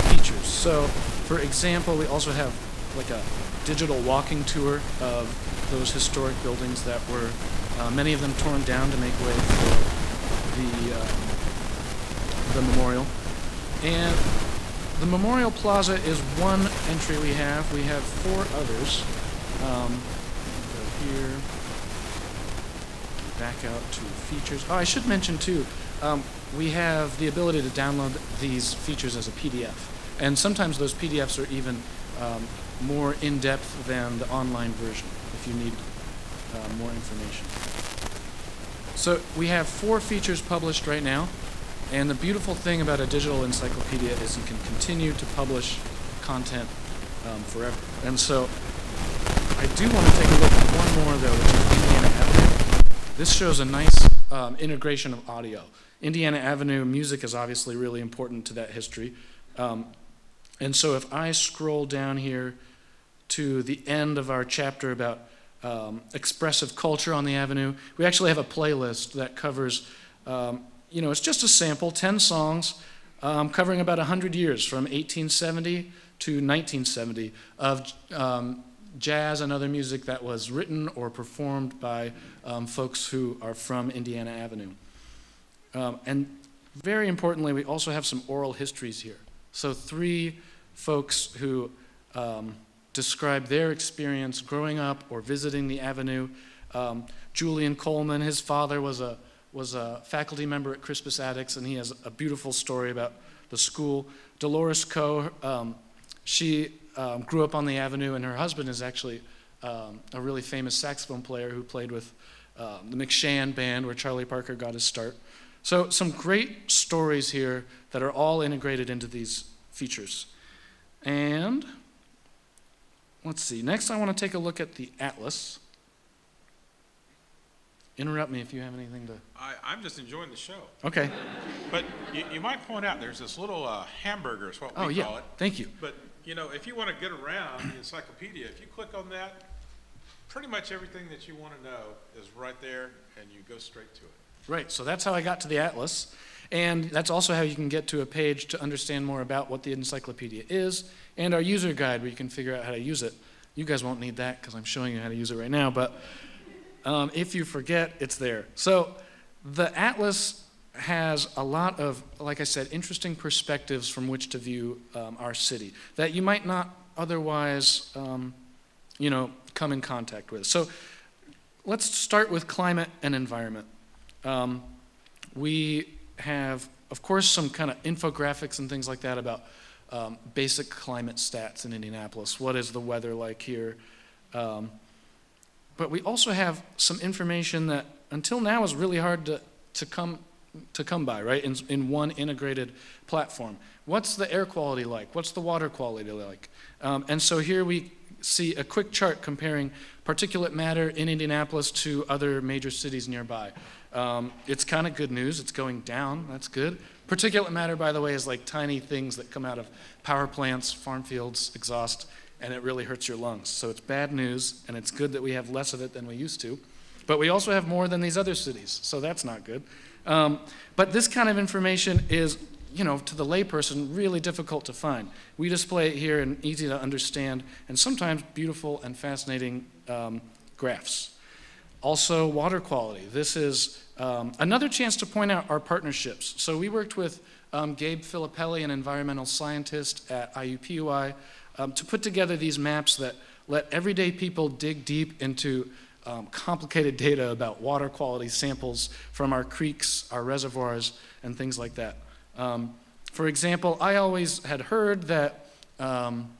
features. So, for example, we also have like a digital walking tour of those historic buildings that were, uh, many of them torn down to make way for the um, the memorial. And the Memorial Plaza is one entry we have. We have four others. Um, go here. Back out to features. Oh, I should mention too, um, we have the ability to download these features as a PDF. And sometimes those PDFs are even um, more in-depth than the online version if you need uh, more information. So we have four features published right now. And the beautiful thing about a digital encyclopedia is you can continue to publish content um, forever. And so I do want to take a look at one more, though, which is Indiana Avenue. This shows a nice um, integration of audio. Indiana Avenue music is obviously really important to that history. Um, and so if I scroll down here to the end of our chapter about um, expressive culture on the Avenue, we actually have a playlist that covers um, you know, it's just a sample, 10 songs um, covering about 100 years from 1870 to 1970 of um, jazz and other music that was written or performed by um, folks who are from Indiana Avenue. Um, and very importantly, we also have some oral histories here. So, three folks who um, describe their experience growing up or visiting the Avenue. Um, Julian Coleman, his father was a was a faculty member at Crispus Attucks, and he has a beautiful story about the school. Dolores Coe, um, she um, grew up on the Avenue, and her husband is actually um, a really famous saxophone player who played with uh, the McShann band, where Charlie Parker got his start. So, some great stories here that are all integrated into these features. And let's see, next I want to take a look at the atlas. Interrupt me if you have anything to. I, I'm just enjoying the show. Okay. But you, you might point out there's this little uh, hamburger, is what Oh, we yeah. call it. Thank you. But, you know, if you want to get around the encyclopedia, if you click on that, pretty much everything that you want to know is right there, and you go straight to it. Right, so that's how I got to the atlas. And that's also how you can get to a page to understand more about what the encyclopedia is and our user guide where you can figure out how to use it. You guys won't need that because I'm showing you how to use it right now, but um, if you forget, it's there. So the atlas has a lot of, like I said, interesting perspectives from which to view um, our city that you might not otherwise, um, you know, come in contact with. So let's start with climate and environment. Um, we have, of course, some kind of infographics and things like that about um, basic climate stats in Indianapolis. What is the weather like here? Um, but we also have some information that until now is really hard to, to come to come by, right? In, in one integrated platform. What's the air quality like? What's the water quality like? Um, and so here we see a quick chart comparing particulate matter in Indianapolis to other major cities nearby. Um, it's kind of good news. It's going down. That's good. Particulate matter, by the way, is like tiny things that come out of power plants, farm fields, exhaust, and it really hurts your lungs. So it's bad news, and it's good that we have less of it than we used to. But we also have more than these other cities, so that's not good. Um, but this kind of information is, you know, to the layperson, really difficult to find. We display it here in easy to understand and sometimes beautiful and fascinating um, graphs. Also, water quality. This is um, another chance to point out our partnerships. So we worked with um, Gabe Filippelli, an environmental scientist at IUPUI, um, to put together these maps that let everyday people dig deep into um, complicated data about water quality samples from our creeks, our reservoirs, and things like that. Um, for example, I always had heard that um,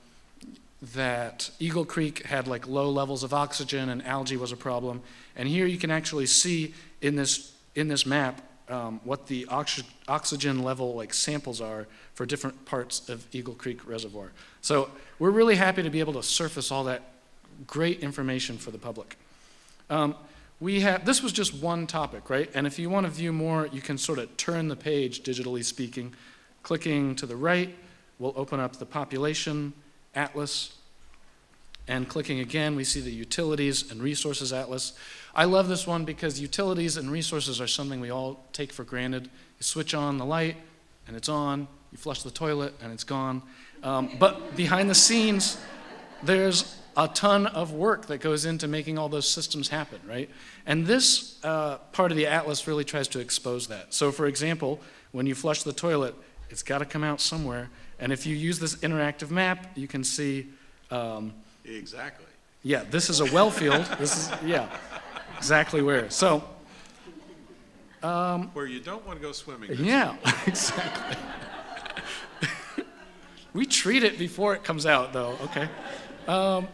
that Eagle Creek had like low levels of oxygen and algae was a problem. And here you can actually see in this in this map um, what the oxy oxygen level like samples are for different parts of Eagle Creek Reservoir. So we're really happy to be able to surface all that great information for the public. Um, we have, this was just one topic, right? And if you want to view more, you can sort of turn the page, digitally speaking. Clicking to the right will open up the population atlas. And clicking again, we see the utilities and resources atlas. I love this one because utilities and resources are something we all take for granted. You switch on the light and it's on, you flush the toilet and it's gone. Um, but behind the scenes, there's a ton of work that goes into making all those systems happen, right? And this uh, part of the atlas really tries to expose that. So, for example, when you flush the toilet, it's got to come out somewhere. And if you use this interactive map, you can see. Um, Exactly. yeah, this is a well field. this is yeah, exactly where. So Where you don't want to go swimming. yeah, exactly. we treat it before it comes out, though. Okay. Um,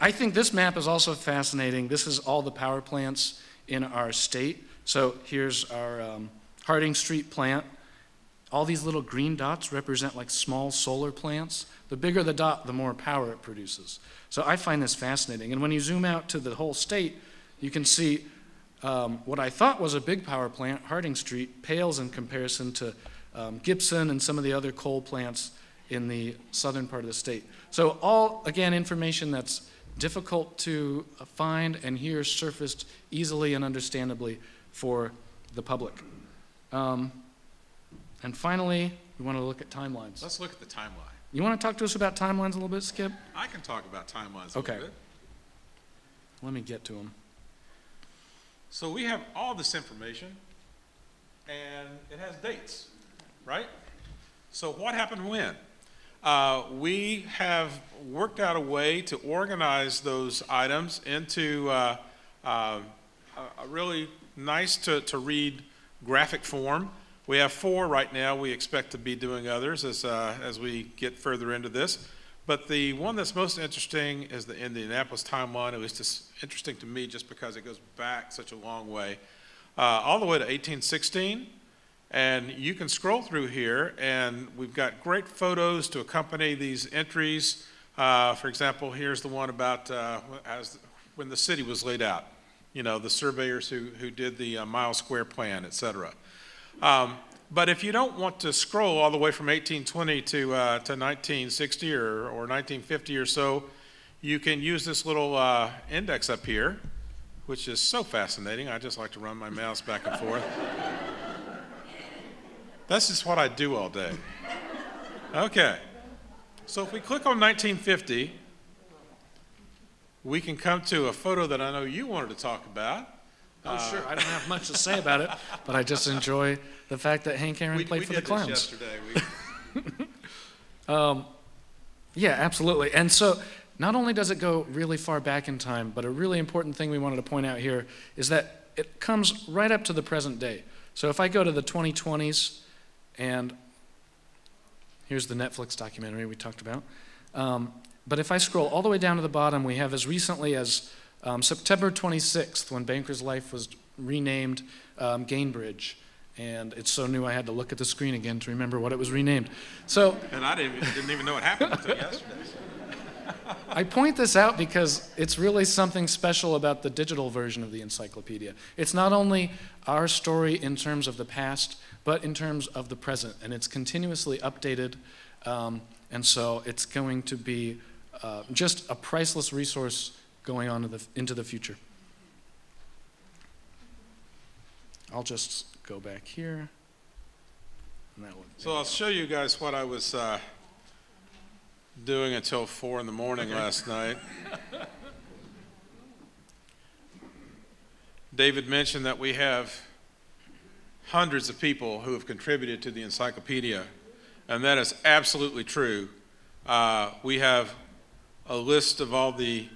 I think this map is also fascinating. This is all the power plants in our state. So here's our um, Harding Street plant. All these little green dots represent like small solar plants. The bigger the dot, the more power it produces. So I find this fascinating. And when you zoom out to the whole state, you can see um, what I thought was a big power plant, Harding Street, pales in comparison to um, Gibson and some of the other coal plants in the southern part of the state. So all, again, information that's difficult to find and here surfaced easily and understandably for the public. Um, and finally, we want to look at timelines. Let's look at the timeline. You want to talk to us about timelines a little bit, Skip? I can talk about timelines a Okay. little bit. Let me get to them. So we have all this information, and it has dates, right? So what happened when? Uh, we have worked out a way to organize those items into uh, uh, a, a really nice to, to read graphic form. We have four right now. We expect to be doing others as, uh, as we get further into this. But the one that's most interesting is the Indianapolis timeline. It was just interesting to me just because it goes back such a long way, uh, all the way to 1816. And you can scroll through here, and we've got great photos to accompany these entries. Uh, for example, here's the one about uh, as, when the city was laid out. You know, the surveyors who, who did the uh, mile square plan, et cetera. Um, but if you don't want to scroll all the way from 1820 to, uh, to 1960 or, or 1950 or so, you can use this little uh, index up here, which is so fascinating. I just like to run my mouse back and forth. That's just what I do all day. Okay. So if we click on 1950, we can come to a photo that I know you wanted to talk about. Oh, sure. I don't have much to say about it, but I just enjoy the fact that Hank Aaron We, played we for the Clowns. yesterday. We, Yeah, absolutely. And so not only does it go really far back in time, but a really important thing we wanted to point out here is that it comes right up to the present day. So if I go to the 2020s, and here's the Netflix documentary we talked about. Um, but if I scroll all the way down to the bottom, we have as recently as um, September 26th, when Banker's Life was renamed um, Gainbridge. And it's so new I had to look at the screen again to remember what it was renamed. So and I didn't, didn't even know it happened until yesterday. I point this out because it's really something special about the digital version of the encyclopedia. It's not only our story in terms of the past, but in terms of the present, and it's continuously updated. Um, and so it's going to be uh, just a priceless resource going on to the, into the future. I'll just go back here. And that would, So I'll show you guys what I was uh, doing until four in the morning last night. David mentioned that we have hundreds of people who have contributed to the encyclopedia, and that is absolutely true. Uh, we have a list of all the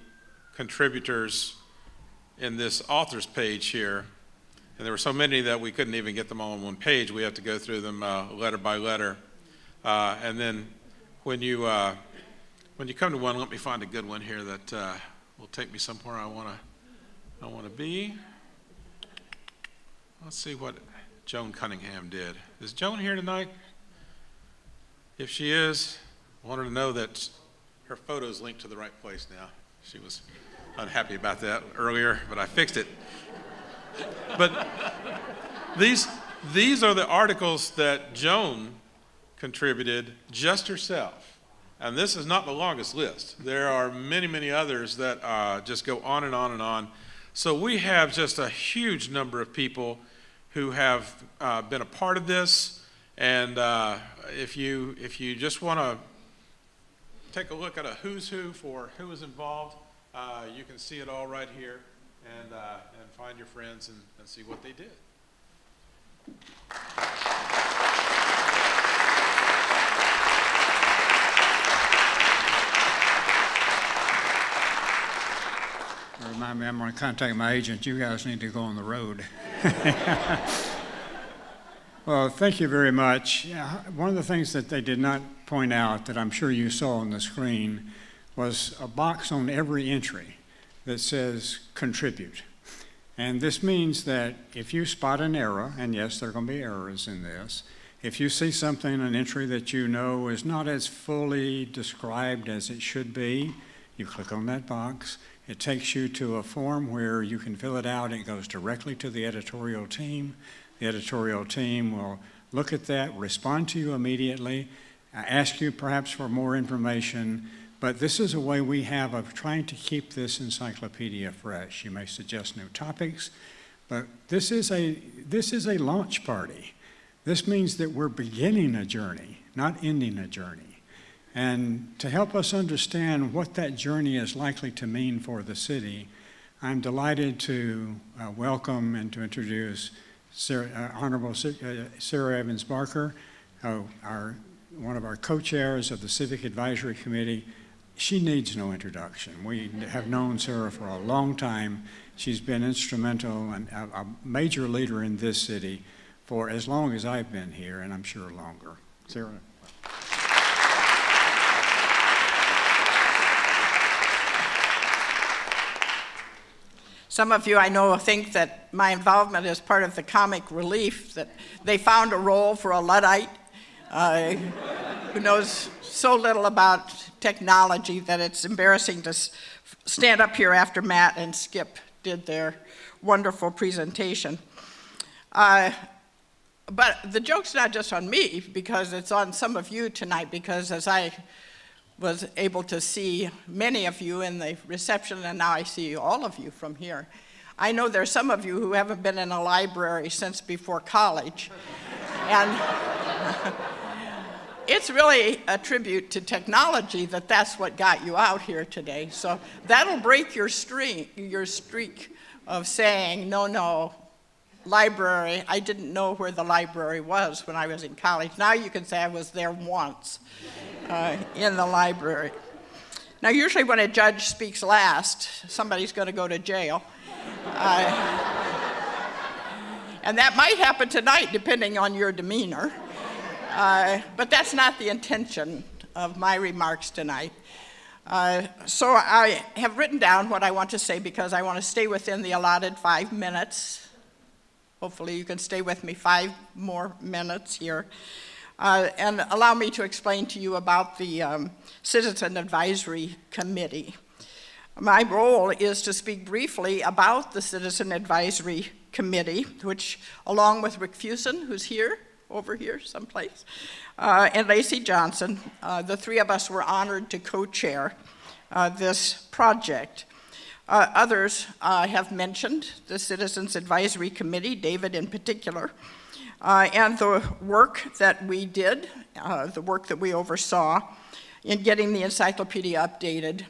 contributors in this authors page here. And there were so many that we couldn't even get them all on one page. We have to go through them uh, letter by letter. Uh, and then when you, uh, when you come to one, let me find a good one here that uh, will take me somewhere I want to I want to be. Let's see what Joan Cunningham did. Is Joan here tonight? If she is, I want her to know that her photo is linked to the right place now. She was unhappy about that earlier, but I fixed it. But these, these are the articles that Joan contributed just herself. And this is not the longest list. There are many, many others that uh, just go on and on and on. So we have just a huge number of people who have uh, been a part of this. And uh, if you if you just want to take a look at a who's who for who is involved, uh, you can see it all right here and, uh, and find your friends and, and see what they did. Remind me, I'm going to contact my agent. You guys need to go on the road. well, thank you very much. Yeah, one of the things that they did not point out that I'm sure you saw on the screen was a box on every entry that says contribute. And this means that if you spot an error, and yes, there are going to be errors in this, if you see something, an entry that you know is not as fully described as it should be, you click on that box. It takes you to a form where you can fill it out. It goes directly to the editorial team. The editorial team will look at that, respond to you immediately, ask you perhaps for more information. But this is a way we have of trying to keep this encyclopedia fresh. You may suggest new topics, but this is a, this is a launch party. This means that we're beginning a journey, not ending a journey. And to help us understand what that journey is likely to mean for the city, I'm delighted to uh, welcome and to introduce Sarah, uh, Honorable uh, Sarah Evans Barker, uh, our, one of our co-chairs of the Civic Advisory Committee. She needs no introduction. We have known Sarah for a long time. She's been instrumental and a, major leader in this city for as long as I've been here, and I'm sure longer. Sarah? Some of you I know think that my involvement is part of the comic relief, that they found a role for a Luddite uh, who knows so little about technology that it's embarrassing to stand up here after Matt and Skip did their wonderful presentation. Uh, but the joke's not just on me, because it's on some of you tonight, because as I was able to see many of you in the reception, and now I see all of you from here. I know there's some of you who haven't been in a library since before college. and it's really a tribute to technology that that's what got you out here today. So that'll break your streak, your streak of saying, no, no, library, I didn't know where the library was when I was in college. Now you can say I was there once uh, in the library. Now, usually when a judge speaks last, somebody's going to go to jail. Uh, and that might happen tonight, depending on your demeanor. Uh, but that's not the intention of my remarks tonight. Uh, so I have written down what I want to say because I want to stay within the allotted five minutes. Hopefully, you can stay with me five more minutes here uh, and allow me to explain to you about the um, Citizen Advisory Committee. My role is to speak briefly about the Citizen Advisory Committee, which, along with Rick Fuson, who's here, over here someplace, uh, and Lacy Johnson, uh, the three of us were honored to co chair uh, this project. Uh, others uh, have mentioned the Citizens Advisory Committee, David in particular. Uh, and the work that we did, the work that we oversaw in getting the encyclopedia updated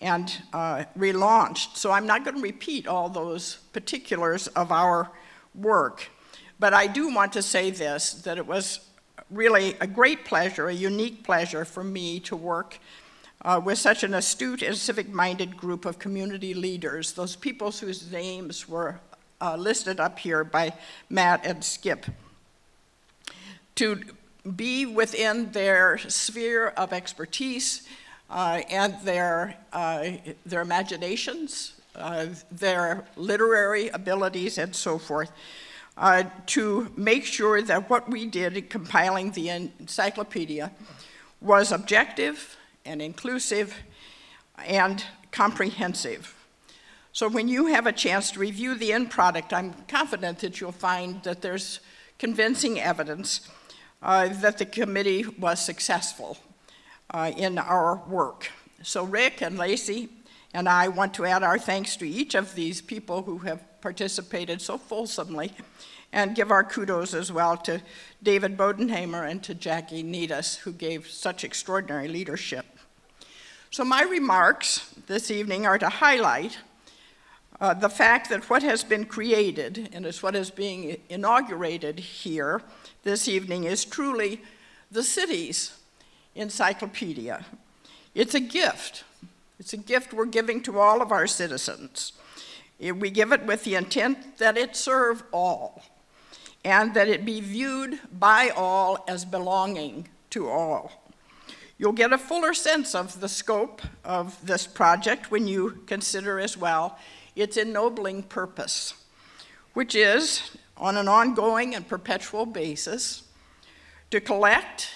and relaunched. So I'm not going to repeat all those particulars of our work, but I do want to say this that it was really a great pleasure, a unique pleasure for me to work uh, with such an astute and civic minded group of community leaders, those people whose names were uh, listed up here by Matt and Skip. To be within their sphere of expertise uh, and their, uh, their imaginations, uh, their literary abilities, and so forth, uh, to make sure that what we did in compiling the encyclopedia was objective and inclusive and comprehensive. So when you have a chance to review the end product, I'm confident that you'll find that there's convincing evidence uh, that the committee was successful uh, in our work. So Rick and Lacy and I want to add our thanks to each of these people who have participated so fulsomely and give our kudos as well to David Bodenhamer and to Jackie Nytes, who gave such extraordinary leadership. So my remarks this evening are to highlight uh, the fact that what has been created and is what is being inaugurated here this evening is truly the city's encyclopedia. It's a gift. It's a gift we're giving to all of our citizens. We give it with the intent that it serve all and that it be viewed by all as belonging to all. You'll get a fuller sense of the scope of this project when you consider as well its ennobling purpose, which is, on an ongoing and perpetual basis, to collect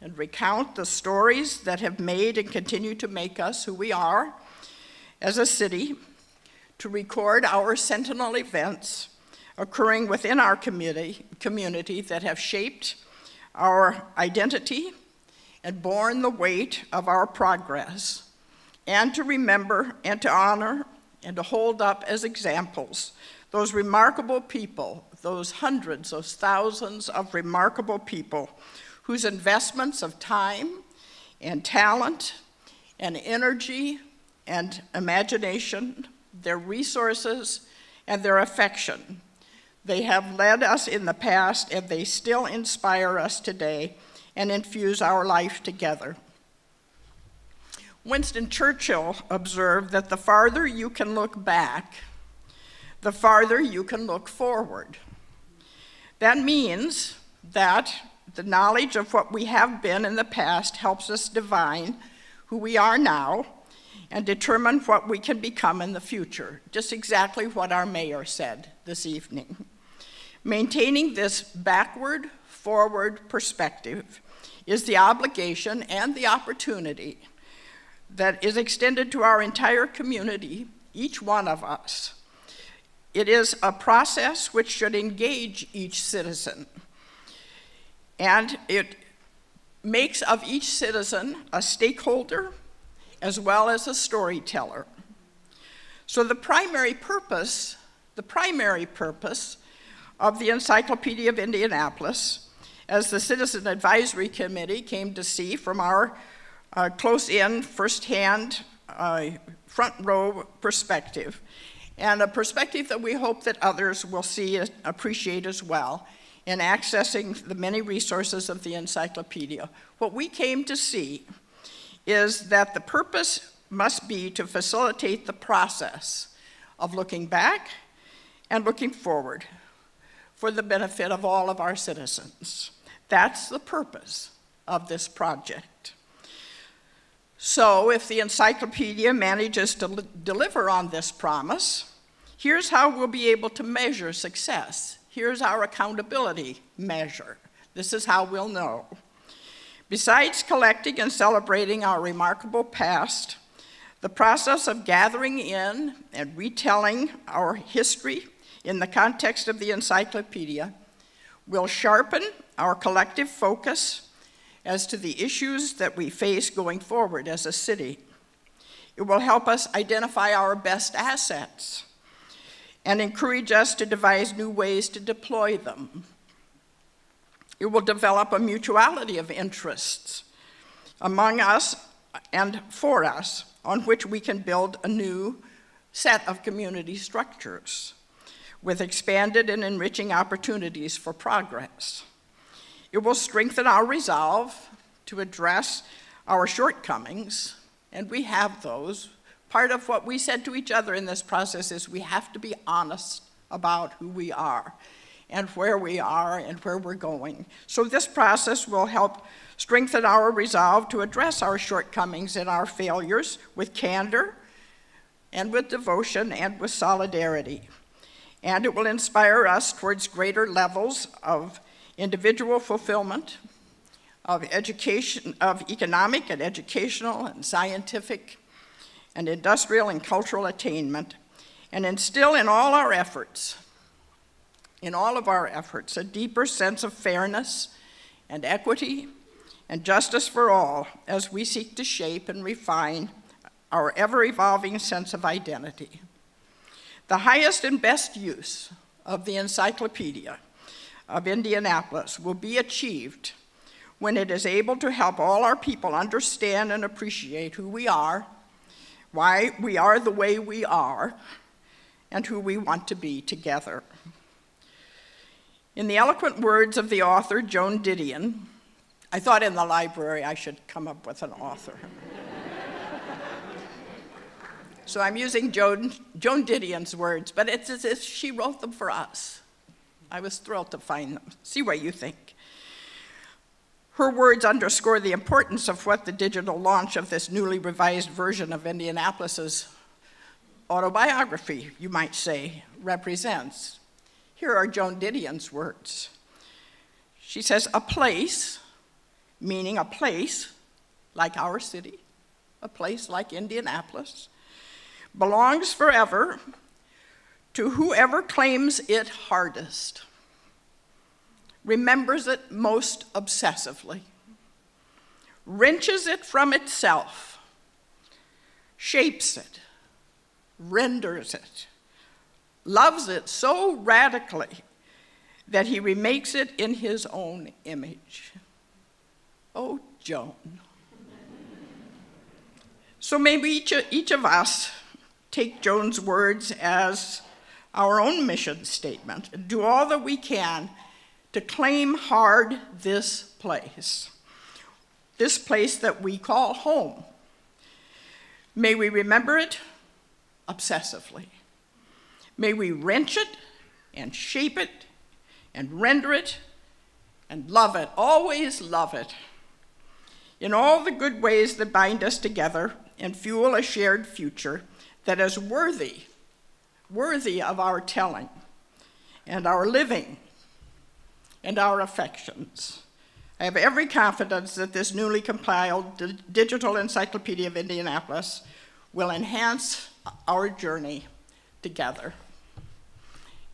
and recount the stories that have made and continue to make us who we are as a city, to record our sentinel events occurring within our community, community that have shaped our identity and borne the weight of our progress, and to remember and to honor and to hold up as examples those remarkable people, those hundreds, those thousands of remarkable people whose investments of time and talent and energy and imagination, their resources, and their affection. They have led us in the past and they still inspire us today and infuse our life together. Winston Churchill observed that the farther you can look back, the farther you can look forward. That means that the knowledge of what we have been in the past helps us divine who we are now and determine what we can become in the future. Just exactly what our mayor said this evening. Maintaining this backward, forward perspective is the obligation and the opportunity that is extended to our entire community, each one of us. It is a process which should engage each citizen. And it makes of each citizen a stakeholder as well as a storyteller. So the primary purpose, the primary purpose of the Encyclopedia of Indianapolis, as the Citizen Advisory Committee came to see from our uh, close in, firsthand, uh, front row perspective, and a perspective that we hope that others will see and appreciate as well in accessing the many resources of the encyclopedia. What we came to see is that the purpose must be to facilitate the process of looking back and looking forward for the benefit of all of our citizens. That's the purpose of this project. So, if the encyclopedia manages to deliver on this promise, here's how we'll be able to measure success. Here's our accountability measure. This is how we'll know. Besides collecting and celebrating our remarkable past, the process of gathering in and retelling our history in the context of the encyclopedia will sharpen our collective focus as to the issues that we face going forward as a city. It will help us identify our best assets and encourage us to devise new ways to deploy them. It will develop a mutuality of interests among us and for us on which we can build a new set of community structures with expanded and enriching opportunities for progress. It will strengthen our resolve to address our shortcomings, and we have those. Part of what we said to each other in this process is we have to be honest about who we are and where we are and where we're going. So, this process will help strengthen our resolve to address our shortcomings and our failures with candor and with devotion and with solidarity. And it will inspire us towards greater levels of individual fulfillment, of education, of economic and educational and scientific and industrial and cultural attainment, and instill in all our efforts, in all of our efforts, a deeper sense of fairness and equity and justice for all as we seek to shape and refine our ever evolving sense of identity. The highest and best use of the encyclopedia of Indianapolis will be achieved when it is able to help all our people understand and appreciate who we are, why we are the way we are, and who we want to be together. In the eloquent words of the author Joan Didion, I thought in the library I should come up with an author. so I'm using Joan, Joan Didion's words, but it's as if she wrote them for us. I was thrilled to find them. See what you think. Her words underscore the importance of what the digital launch of this newly revised version of Indianapolis's autobiography, you might say, represents. Here are Joan Didion's words. She says, A place, meaning a place like our city, a place like Indianapolis, belongs forever to whoever claims it hardest, remembers it most obsessively, wrenches it from itself, shapes it, renders it, loves it so radically that he remakes it in his own image. Oh, Joan. So maybe each, each of us take Joan's words as our own mission statement and do all that we can to claim hard this place, this place that we call home. May we remember it obsessively. May we wrench it and shape it and render it and love it, always love it. In all the good ways that bind us together and fuel a shared future that is worthy, worthy of our telling and our living and our affections. I have every confidence that this newly compiled Digital Encyclopedia of Indianapolis will enhance our journey together.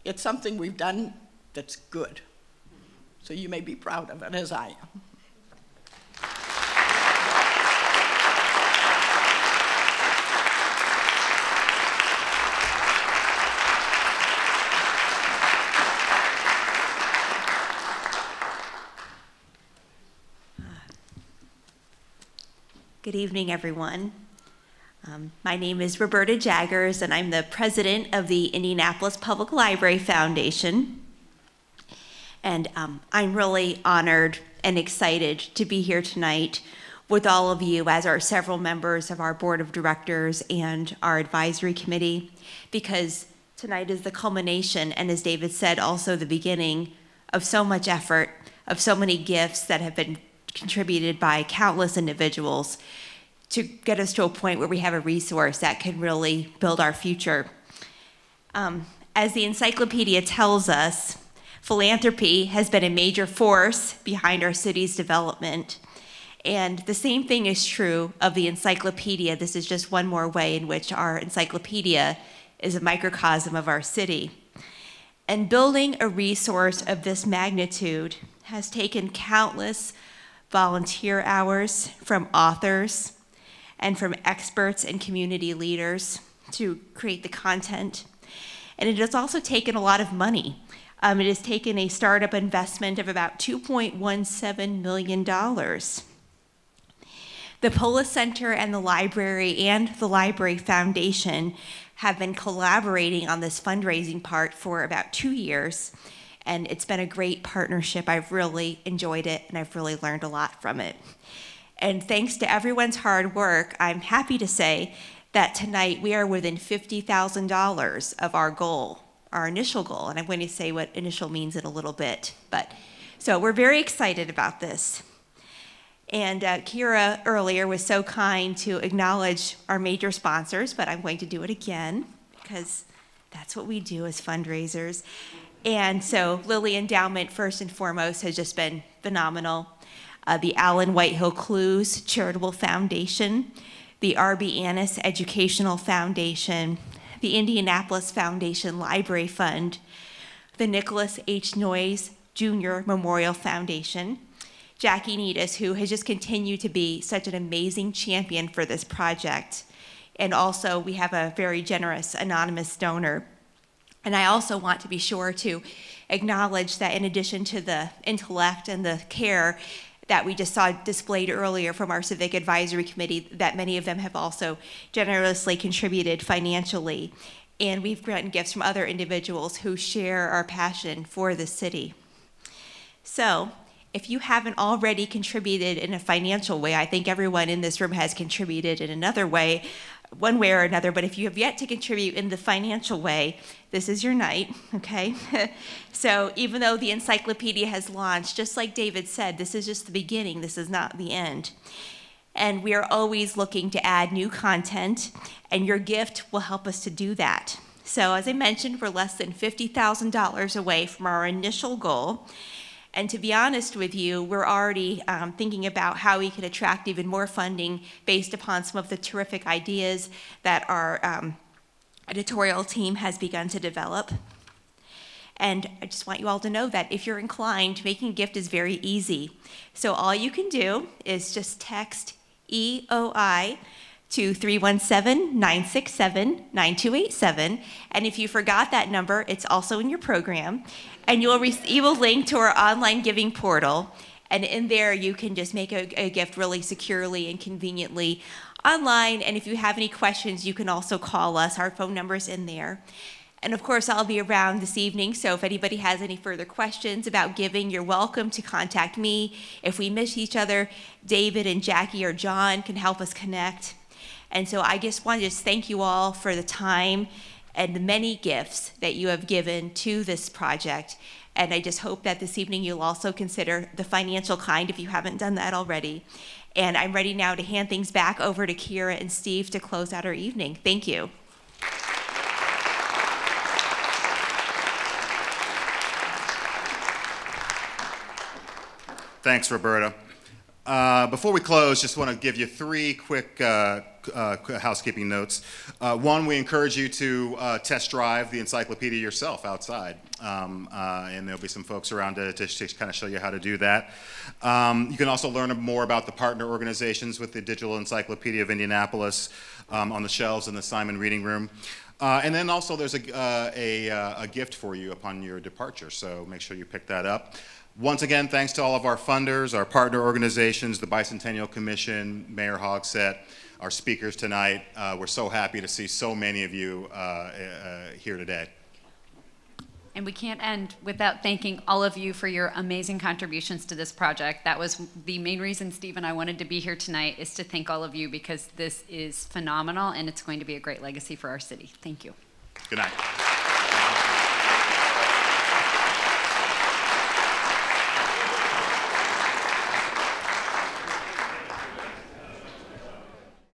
It's something we've done that's good. So you may be proud of it, as I am. Good evening, everyone. Um, my name is Roberta Jaggers, and I'm the president of the Indianapolis Public Library Foundation. And um, I'm really honored and excited to be here tonight with all of you as our several members of our board of directors and our advisory committee, because tonight is the culmination, and as David said, also the beginning of so much effort, of so many gifts that have been contributed by countless individuals to get us to a point where we have a resource that can really build our future. Um, as the encyclopedia tells us, philanthropy has been a major force behind our city's development. And the same thing is true of the encyclopedia. This is just one more way in which our encyclopedia is a microcosm of our city. And building a resource of this magnitude has taken countless volunteer hours from authors and from experts and community leaders to create the content. And it has also taken a lot of money. Um, it has taken a startup investment of about $2.17 million. The Polis Center and the library and the Library Foundation have been collaborating on this fundraising part for about two years and it's been a great partnership. I've really enjoyed it, and I've really learned a lot from it. And thanks to everyone's hard work, I'm happy to say that tonight we are within $50,000 of our goal, our initial goal. And I'm going to say what initial means in a little bit. But so we're very excited about this. And uh, Keira earlier was so kind to acknowledge our major sponsors, but I'm going to do it again because that's what we do as fundraisers. And so Lilly Endowment, first and foremost, has just been phenomenal. Uh, the Allen Whitehill Clowes Charitable Foundation, the R.B. Annis Educational Foundation, the Indianapolis Foundation Library Fund, the Nicholas H. Noyes Jr. Memorial Foundation, Jackie Nytes, who has just continued to be such an amazing champion for this project. And also, we have a very generous anonymous donor and I also want to be sure to acknowledge that in addition to the intellect and the care that we just saw displayed earlier from our civic advisory committee, that many of them have also generously contributed financially. And we've gotten gifts from other individuals who share our passion for the city. So, if you haven't already contributed in a financial way, I think everyone in this room has contributed in another way one way or another, but if you have yet to contribute in the financial way, this is your night, okay? so even though the encyclopedia has launched, just like David said, this is just the beginning, this is not the end. And we are always looking to add new content, and your gift will help us to do that. So, as I mentioned, we're less than $50,000 away from our initial goal. And to be honest with you, we're already um, thinking about how we could attract even more funding based upon some of the terrific ideas that our um, editorial team has begun to develop. And I just want you all to know that if you're inclined, making a gift is very easy. So all you can do is just text EOI to 317-967-9287. And if you forgot that number, it's also in your program. And you'll receive a link to our online giving portal. And in there, you can just make a, a gift really securely and conveniently online. And if you have any questions, you can also call us. Our phone number's in there. And of course, I'll be around this evening, so if anybody has any further questions about giving, you're welcome to contact me. If we miss each other, David and Jackie or John can help us connect. And so I just want to just thank you all for the time and the many gifts that you have given to this project. And I just hope that this evening you'll also consider the financial kind if you haven't done that already. And I'm ready now to hand things back over to Keira and Steve to close out our evening. Thank you. Thanks, Roberta. Uh, Before we close, just want to give you three quick uh, uh, housekeeping notes. Uh, One, we encourage you to uh, test drive the encyclopedia yourself outside, Um, uh, and there'll be some folks around to kind of show you how to do that. Um, You can also learn more about the partner organizations with the Digital Encyclopedia of Indianapolis um, on the shelves in the Simon Reading Room. Uh, And then also, there's a, uh, a, uh, a gift for you upon your departure, so make sure you pick that up. Once again, thanks to all of our funders, our partner organizations, the Bicentennial Commission, Mayor Hogsett, our speakers tonight. Uh, We're so happy to see so many of you uh, uh, here today. And we can't end without thanking all of you for your amazing contributions to this project. That was the main reason Steve and I wanted to be here tonight is to thank all of you because this is phenomenal and it's going to be a great legacy for our city. Thank you. Good night.